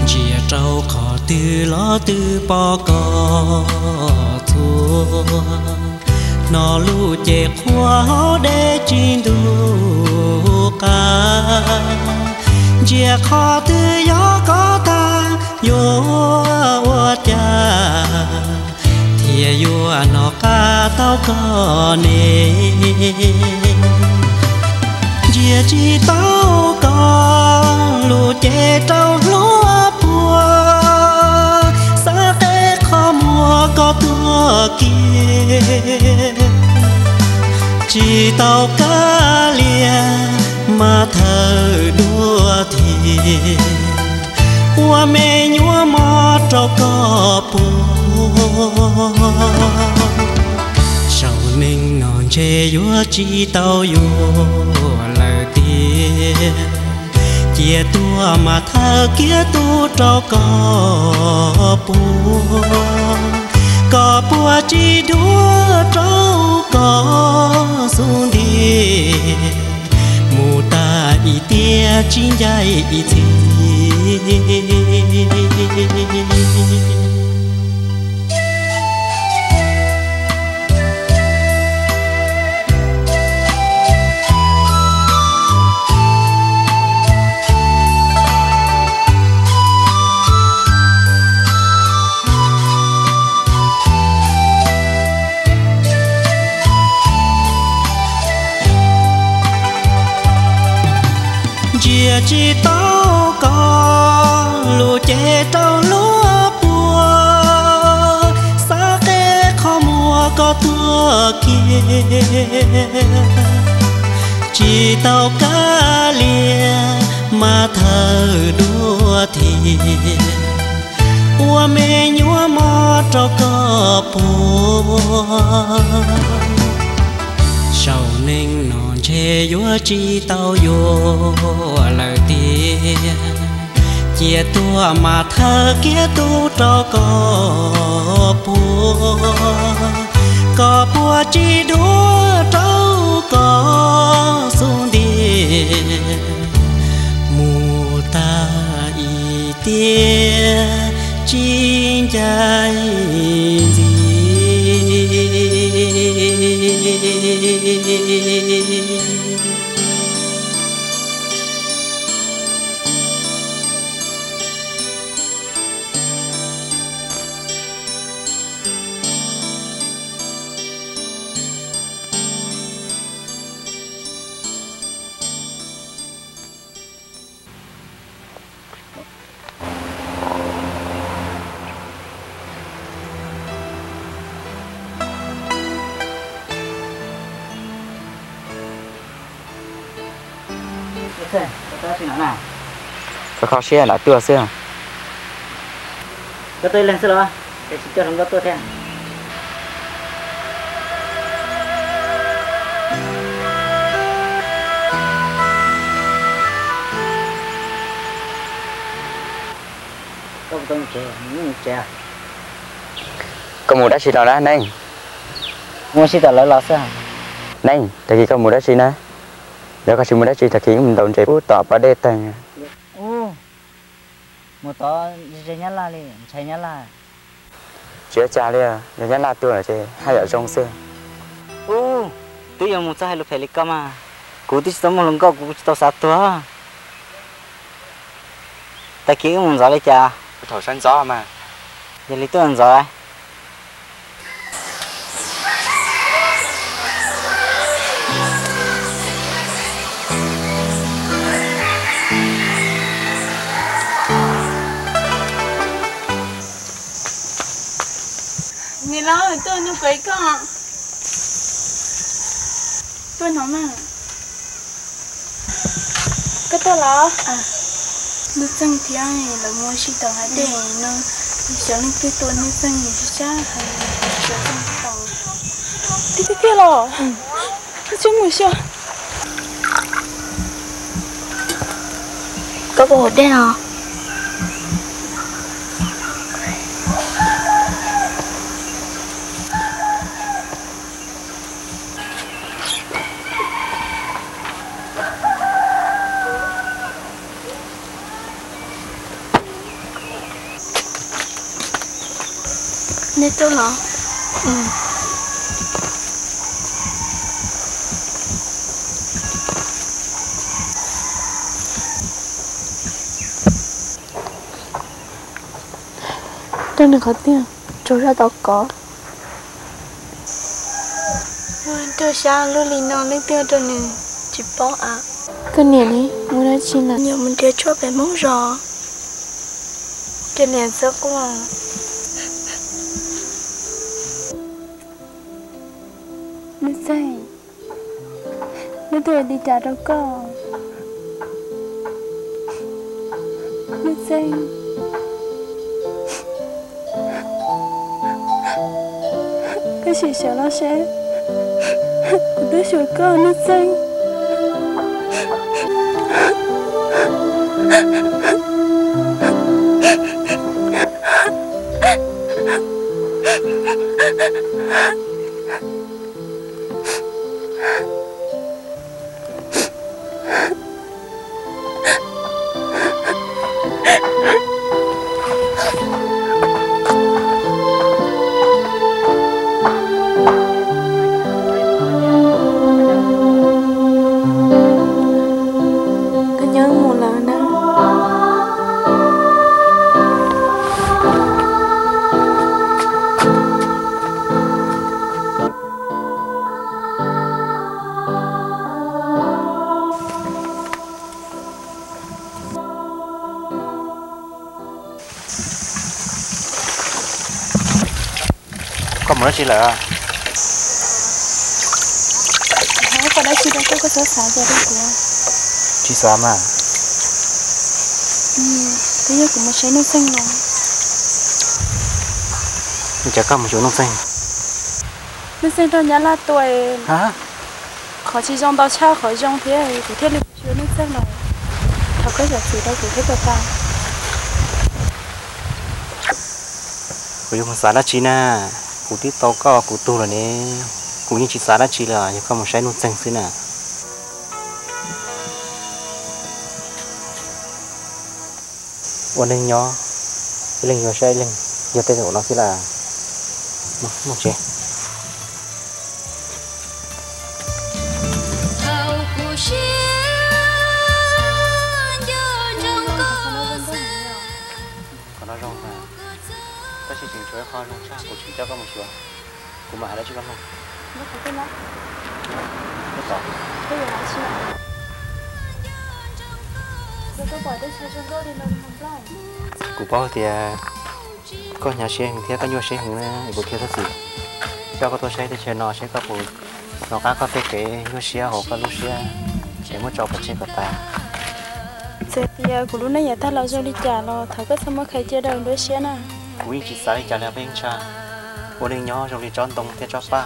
Dìa trâu khó từ lo từ bỏ có thua. Nó lu chè khoa để chín đủ ca. Chia khó từ gió có ta yo wa cha. Thì yo nó ca tao có nè chia chi tao có lu chè trâu có tua kia. Chỉ tàu cá lia mà thờ đua thì qua mẹ nhúa mò trâu có bùa sau ninh non chê yúa chỉ tàu yúa lời tiền. Chia tua mà thơ kia tu cho có buồn có bùa chi đua trâu có xuống đi mù ta y tia chi dài y thi. Chỉ tao cá lia mà thờ đua thì ua mê nhúa mò cho có bùa sau ninh non chê dúa chi tao vô lời tiên. Chia tua mà thơ kia tu cho có bùa có bùa chi đua trâu có xuống điện mù ta y tia chi dài có khó xe là tua xe cái tôi lên xe lo. Để cho có tôi theo. Có một tông trẻ những trẻ có một đã chỉ nào đó nè mua xí tờ lỡ lỡ sao nè tại vì có một đã chỉ nè nếu có chỉ một đã chỉ thực hiện mình đồng chạy bút tỏ ba đê tầng ô tỏ chơi nhá la đi chơi nhá la chưa cha lia giờ nhắn là là chơi hai ở trong xe ô tôi giờ một hai lúc phải lịch cơ mà. Cú tí tao một lần có cú tao sát tua ta kia một gió lấy cha. Thổi sân gió mà. Giờ lấy tôi ăn gió Người tôi nó phải con. Tôi nói mà Cái tôi lo À. Nó chân thì ai là mua xí tàu hai đèn nó Sợ lên cái tôi nó chân thì xa hay Sợ chân tàu. Đi cái lo Ừ. Nó chân ngồi sao có bộ đen à Nên hả? Ừ. Tôi đừng có tiền Chỗ ra đó có. Tôi xa lưu lì nó lấy tiêu cho nên Chỉ bỏ à Cái này đi Mua ra chi là Nhiều mình tiêu cho bé mong rõ Cái này sợ quá Nó thể đi trả đâu có. Nó say cái gì sợ nó sẽ? Của đứa chuột con, nó xanh chỉ là Hãy có đã chỉ đâu có có sở xả ra đây của chỉ xóa mà Ừ, thế giờ cũng mà thấy nó xanh rồi. Mình chả có một chỗ nông xanh nó xanh cho nhà là tuổi. Hả? Khó chỉ trong bao cha khó trong thế thì thiết lập chưa nó xanh rồi. Thật cái giờ chỉ đâu cũng thiết được ta của chúng xóa đã chỉ na cụ tí tàu có cụ tu là nè cụ như chị xã đã chỉ là nhưng không một sai nút xanh xí nè ổn định nhỏ cái linh nhỏ sai linh giờ tên của nó sẽ là một một chế nhà xe hình thế có nhiều xe hình này bộ kia thật gì. Cho có tôi xe thì chơi nó sẽ có bộ. Nó cá có thể cái nhiều xe hồ có lúc xe. Để mua cho một chiếc của ta. Giờ thì của lúc này nhà ta là do đi trả lo thằng có sao mà khai chơi đâu đối xé nè. Quý chỉ sai trả lại bên cha. Ô đình nhỏ trong đi tròn tông thế cho ba.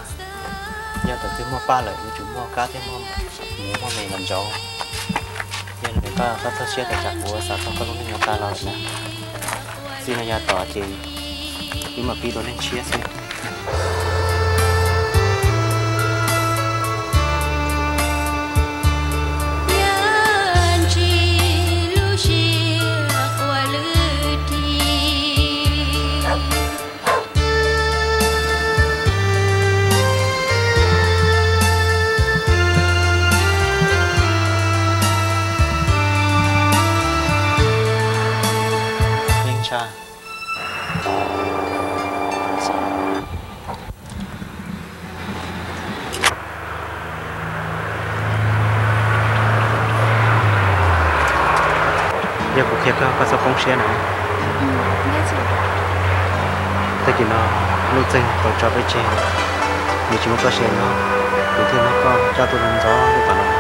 Nhớ từ từ mua ba như chúng mua cá thêm mua mua mua mì làm giàu. Giờ người ta ta ta chia tại chặt của sao không có lúc nhỏ ta lợi nè xin nhà tỏ thì nhưng mà pi đồ cho với chị vì chúng có xe nó thì thì nó có cho tôi làm gió thì bảo nó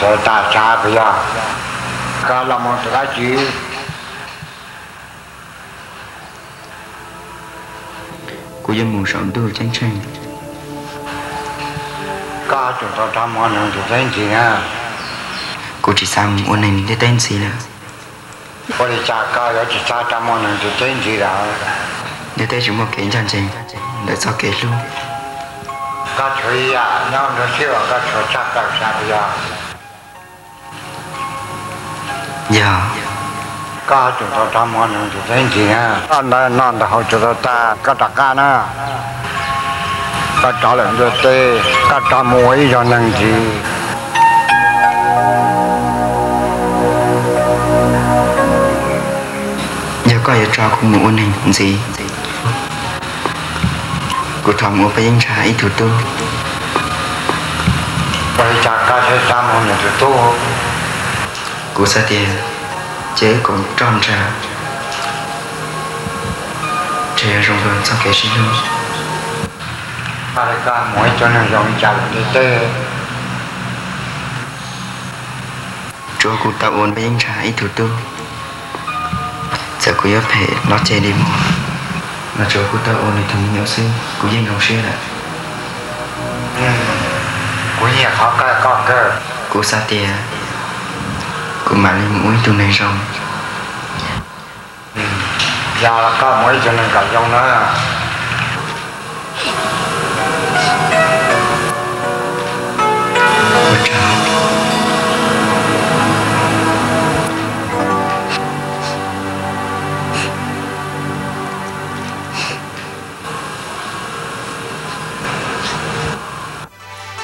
cho ta cha bây giờ cả là một cái gì cô dân mù sống tôi tranh tranh cả chúng ta tham món những cái tên gì nha cô chỉ sang ôn này để tên gì là? Có đi cha cả rồi chỉ cha tham món những cái tên gì đó để tên chúng một kiến chân trình để sao kể luôn. Cả chơi à nhau nó chưa cả chơi chắc cả sao bây giờ giờ cả chúng ta tham món những cái tên gì nha nó nó là họ cho ta cả tất cả na cả trả lại được tê cả trả muối cho năng gì? Giờ có giờ cho cô mù ôn này gì? Cô thầm ở bên trái ít thủ có đi cha cả chơi tham món những cái tu cô sa tiền chế cũng tròn ra chế rong rong sao kể xin luôn cả cả muối cho năng dùng trả lại được tê cho cô ta ôn bên trái ít thủ tu giờ cô yếu phải nó chế đi mua mà cho cô ta ôn thì thằng nhỏ sinh cô dân đồng xưa là của nhà họ cái có cái cô sa tiền cô mà lên mũi tu này rồi giờ là có năng cả dùng nữa cô chào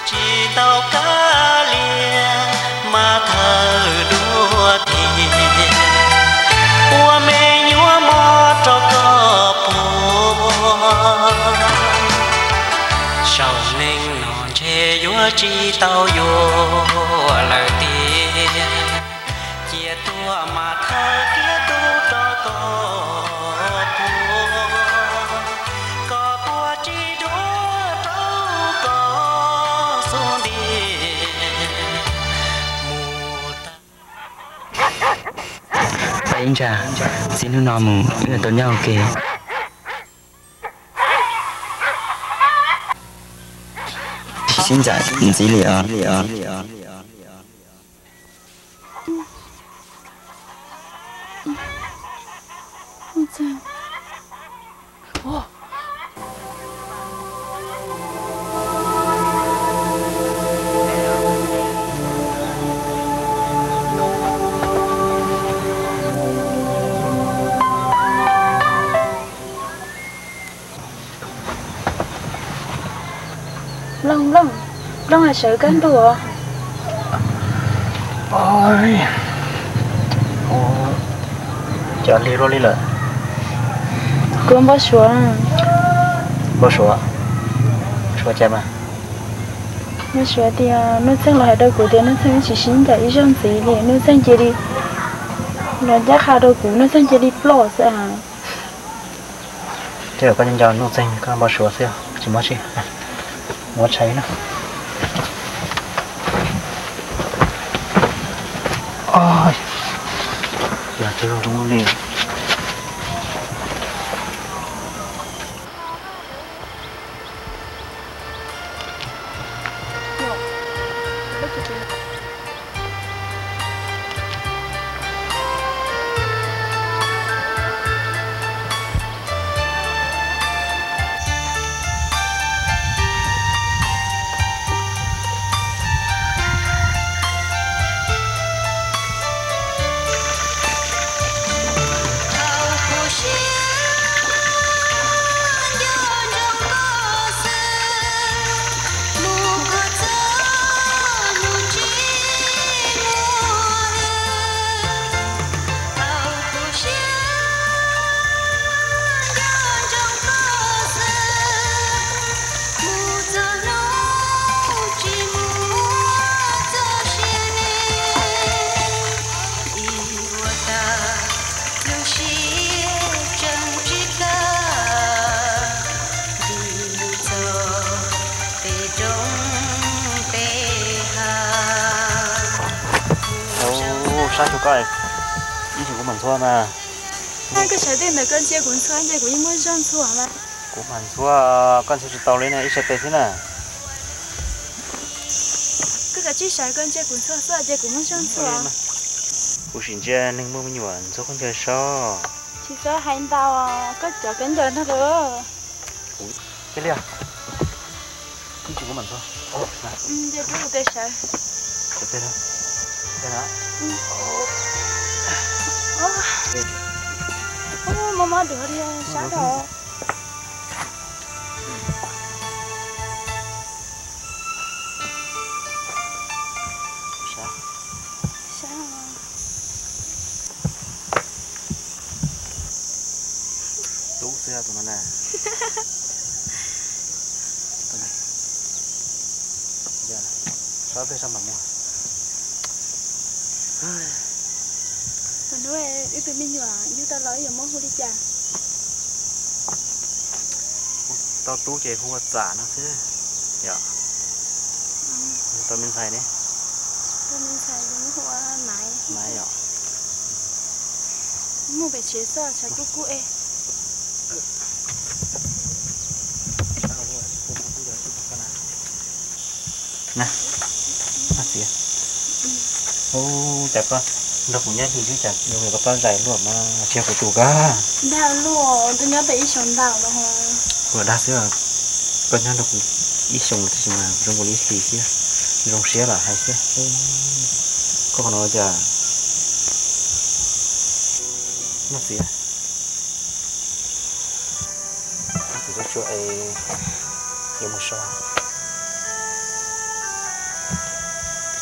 chỉ tàu cá liền mà thờ đua tiền qua cho non chỉ tàu vô lời ta Bà trà Xin hương nò mừng Những người tốn nhau kì Xin chào, xin chỉ lìa lông trong là sợ cán đùa ôi. Ô chả đi rồi đi lại cũng bao số bao số số chém à nó số thì nó sang lại đâu của thì nó sang chỉ xin tại ý trong gì thì nó sang chỉ đi. Nó chắc hà đâu của nó sang chỉ đi plot à. Thế có nhân dân nó xanh có bao số xíu chỉ mất gì mất cháy nữa mình xua con sẽ tàu lên này sẽ tệ thế này. Cái cái chiếc trái con chia cuốn xoa xoa chia của món rong xua. của xin chơi nên mua nhiều ăn số con chơi sao chỉ số hai tao có chỗ cánh giờ nó được. Cái lià ý chỉ của mình thôi. Ừ để chú để trái Để thôi. Thế đó Ô, mama được đi, sáng rồi. Xe tụi mình nè Tụi này Giờ Xóa về sao mà mua nếu em đi từ bên nhỏ, như tao nói giờ món hô đi chả. Tao tú không có trả nó chứ. Dạ. Tao mình xài đấy Tao mình xài món hô mãi. Mãi dạ Mua về chế sao chả cú cú ê. Nè. Nó xìa Ô chả con. Nó cũng nhát thì chứ chả. Nhiều người có con dạy luôn mà Chia của tủ cả Đào luôn, tôi nhớ tới ý sống đào đó hả? Vừa đa là Con nó cũng ít sống thì mà Rong còn ít xì xíu Rong xía là hay xíu Ô, Có con nói chả. Nó xía Nó xía cho chỗ ấy? Yêu một sao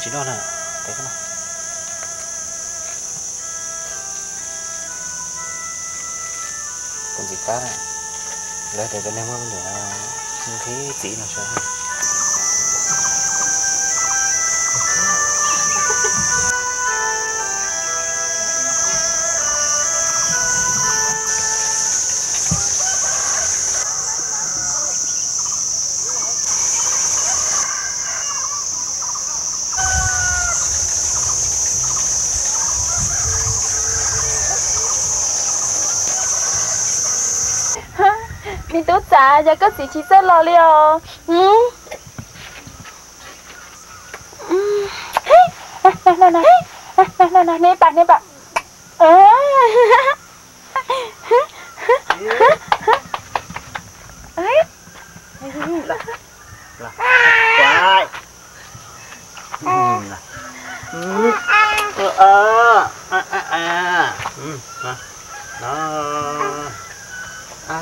chỉ đó nè thấy không còn gì cá này. Đây, để cho nên mới được không khí chỉ nó. sao tốt trả cho có gì chỉ sẽ lo liao ừ nè nè nè nè nè nè nè bạn nè bạn ờ ấy Quái Ừ nè Ừ Ờ À à à Ừ nè Đó À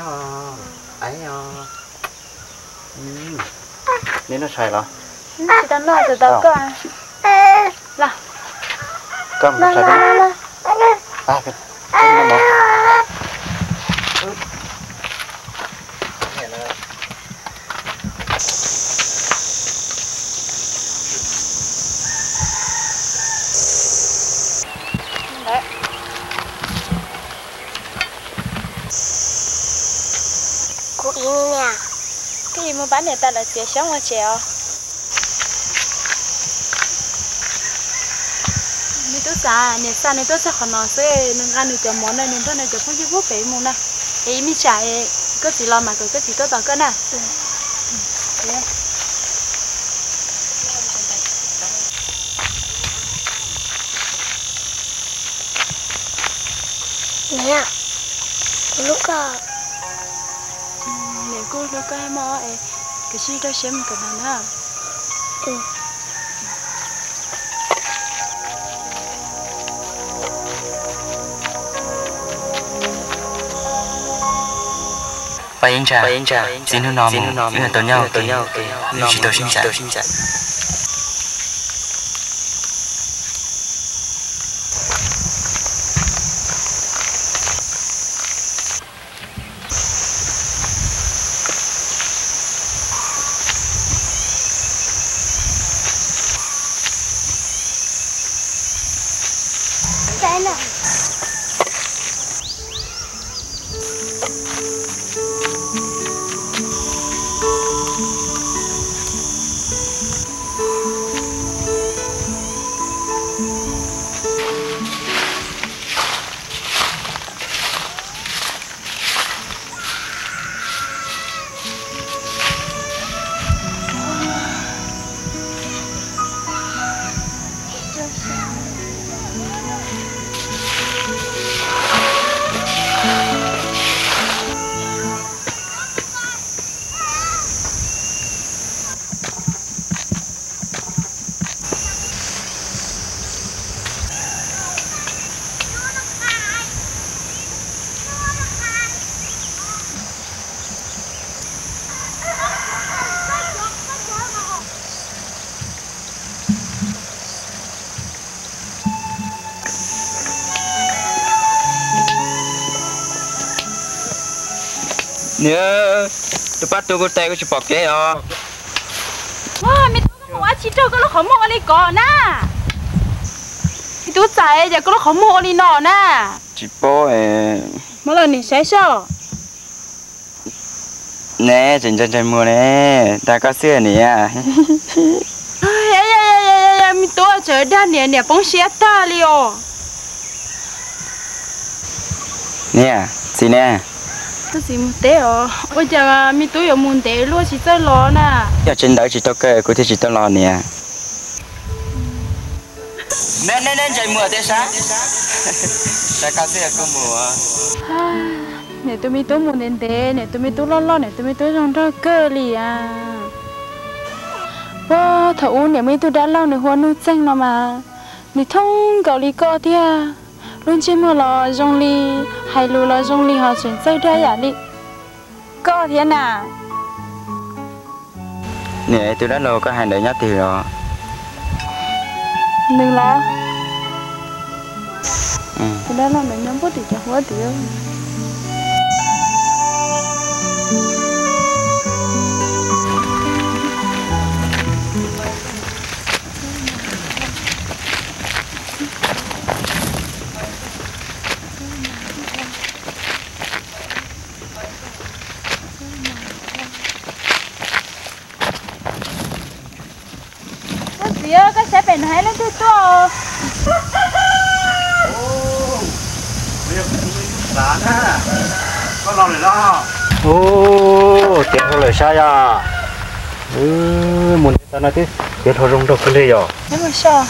ấy à Ừ Nên nó xài rồi chỉ đang lo từ đó cơ à là cầm là trái là đi là à cái cái nó bỏ cô ý nè cái gì mà bán này ta là chia sống mà chèo nên tôi xa nên xa nên tôi sẽ khó nói sẽ nên ăn được cái món này nên tôi này cái phong chi quốc bể mùng này ấy mi trả ấy gì lo mà cái gì tôi cái này nè. Lúc à nè cô lúc cái mò ấy cái gì đó xem cái này nè ừ Bà Yên Trà, xin hương nòm, những là tổ nhau, tổ nhau, lưu chỉ tổ sinh chạy. Nhớ, tôi bắt tôi có tay có chụp bọc cái à. wow mi tôi có chỉ cho cái nó không mua đi còn nè. Mi tôi chạy giờ cái nó không mua đi nọ nè. Chỉ bố eh, mà lần này sẽ sao nè, chân chân chân mua nè, ta có xưa nè. À. ai ai ai ai mi tôi chờ đa nè nè bông xe ta liò Nè, gì nè, tôi chỉ muốn té ờ bây giờ mi tôi có muốn té luôn chỉ tới lo nè giờ trên đó chỉ tao cơ, có thể chỉ tao lo nè. Nè nè nè, chạy mưa thế sao? Ta có xưa có mùa. nè tôi mi tôi muốn đến té nè tôi mi tôi lo lo nè tôi mi tôi trong đó cơ lì à wow thầu nè mi tôi đã lâu nè hoa nu chăng nó mà nè thông gạo lì co thia luôn chỉ mua lo trong lì hay lu lo trong lì họ chuyển xây ra giả lì co thia nè Nè, tôi đã lâu có hai đứa nhát thì rồi. đừng lo. Tôi đã lâu nè nhóm bút thì chẳng hóa tiêu hay lên tôi to ô tiền thôi lời sai à ừ muốn ta nói thế tiền thôi rong đâu cái gì rồi thế mà sao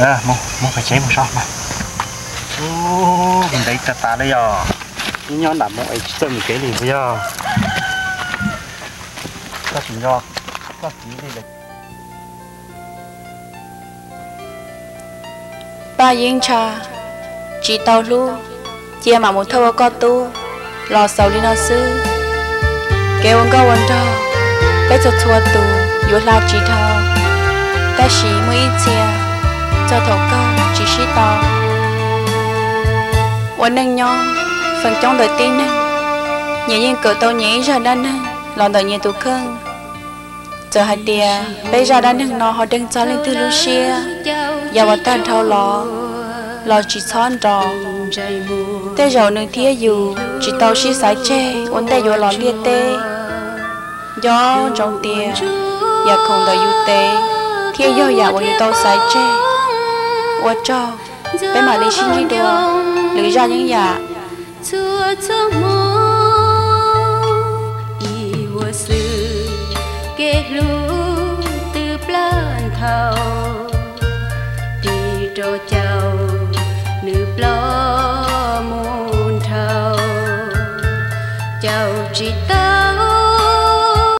à muốn muốn phải chế một sao mà. Ô mình đấy ta ta đấy rồi nhon đã muốn ấy chơi một cái gì bây giờ. Có chuyện do có chuyện gì đấy ra yên cha chỉ tao lu, chia mà một thâu có tu, lo sầu đi nó sư kêu ông câu vấn đâu bé cho thua tu yếu la chỉ thâu ta chỉ mới chia, cho thầu cơ chỉ chỉ tao vấn năng nhau phần trong đời tin năng nhẹ nhàng cửa tao nhảy ra đan năng lòng đời nhẹ tu khương. Giờ hai tia bây giờ đan năng nó họ đang cho lên từ Lucia giờ vào tan thâu lò. Lò chỉ son rò tê rồi nâng thia dù chỉ tàu xí sải chê ôn tê dù lò liệt tê. Gió trong tia giờ không đời dù tê. Thia do giờ vào dù dạ tàu sải chê qua cho, bé mà đi xin đi đùa. Lưỡi ra những nhà. Kết lũ từ plan thầu đi trò nữ lo môn thầu. Cháu chỉ tâm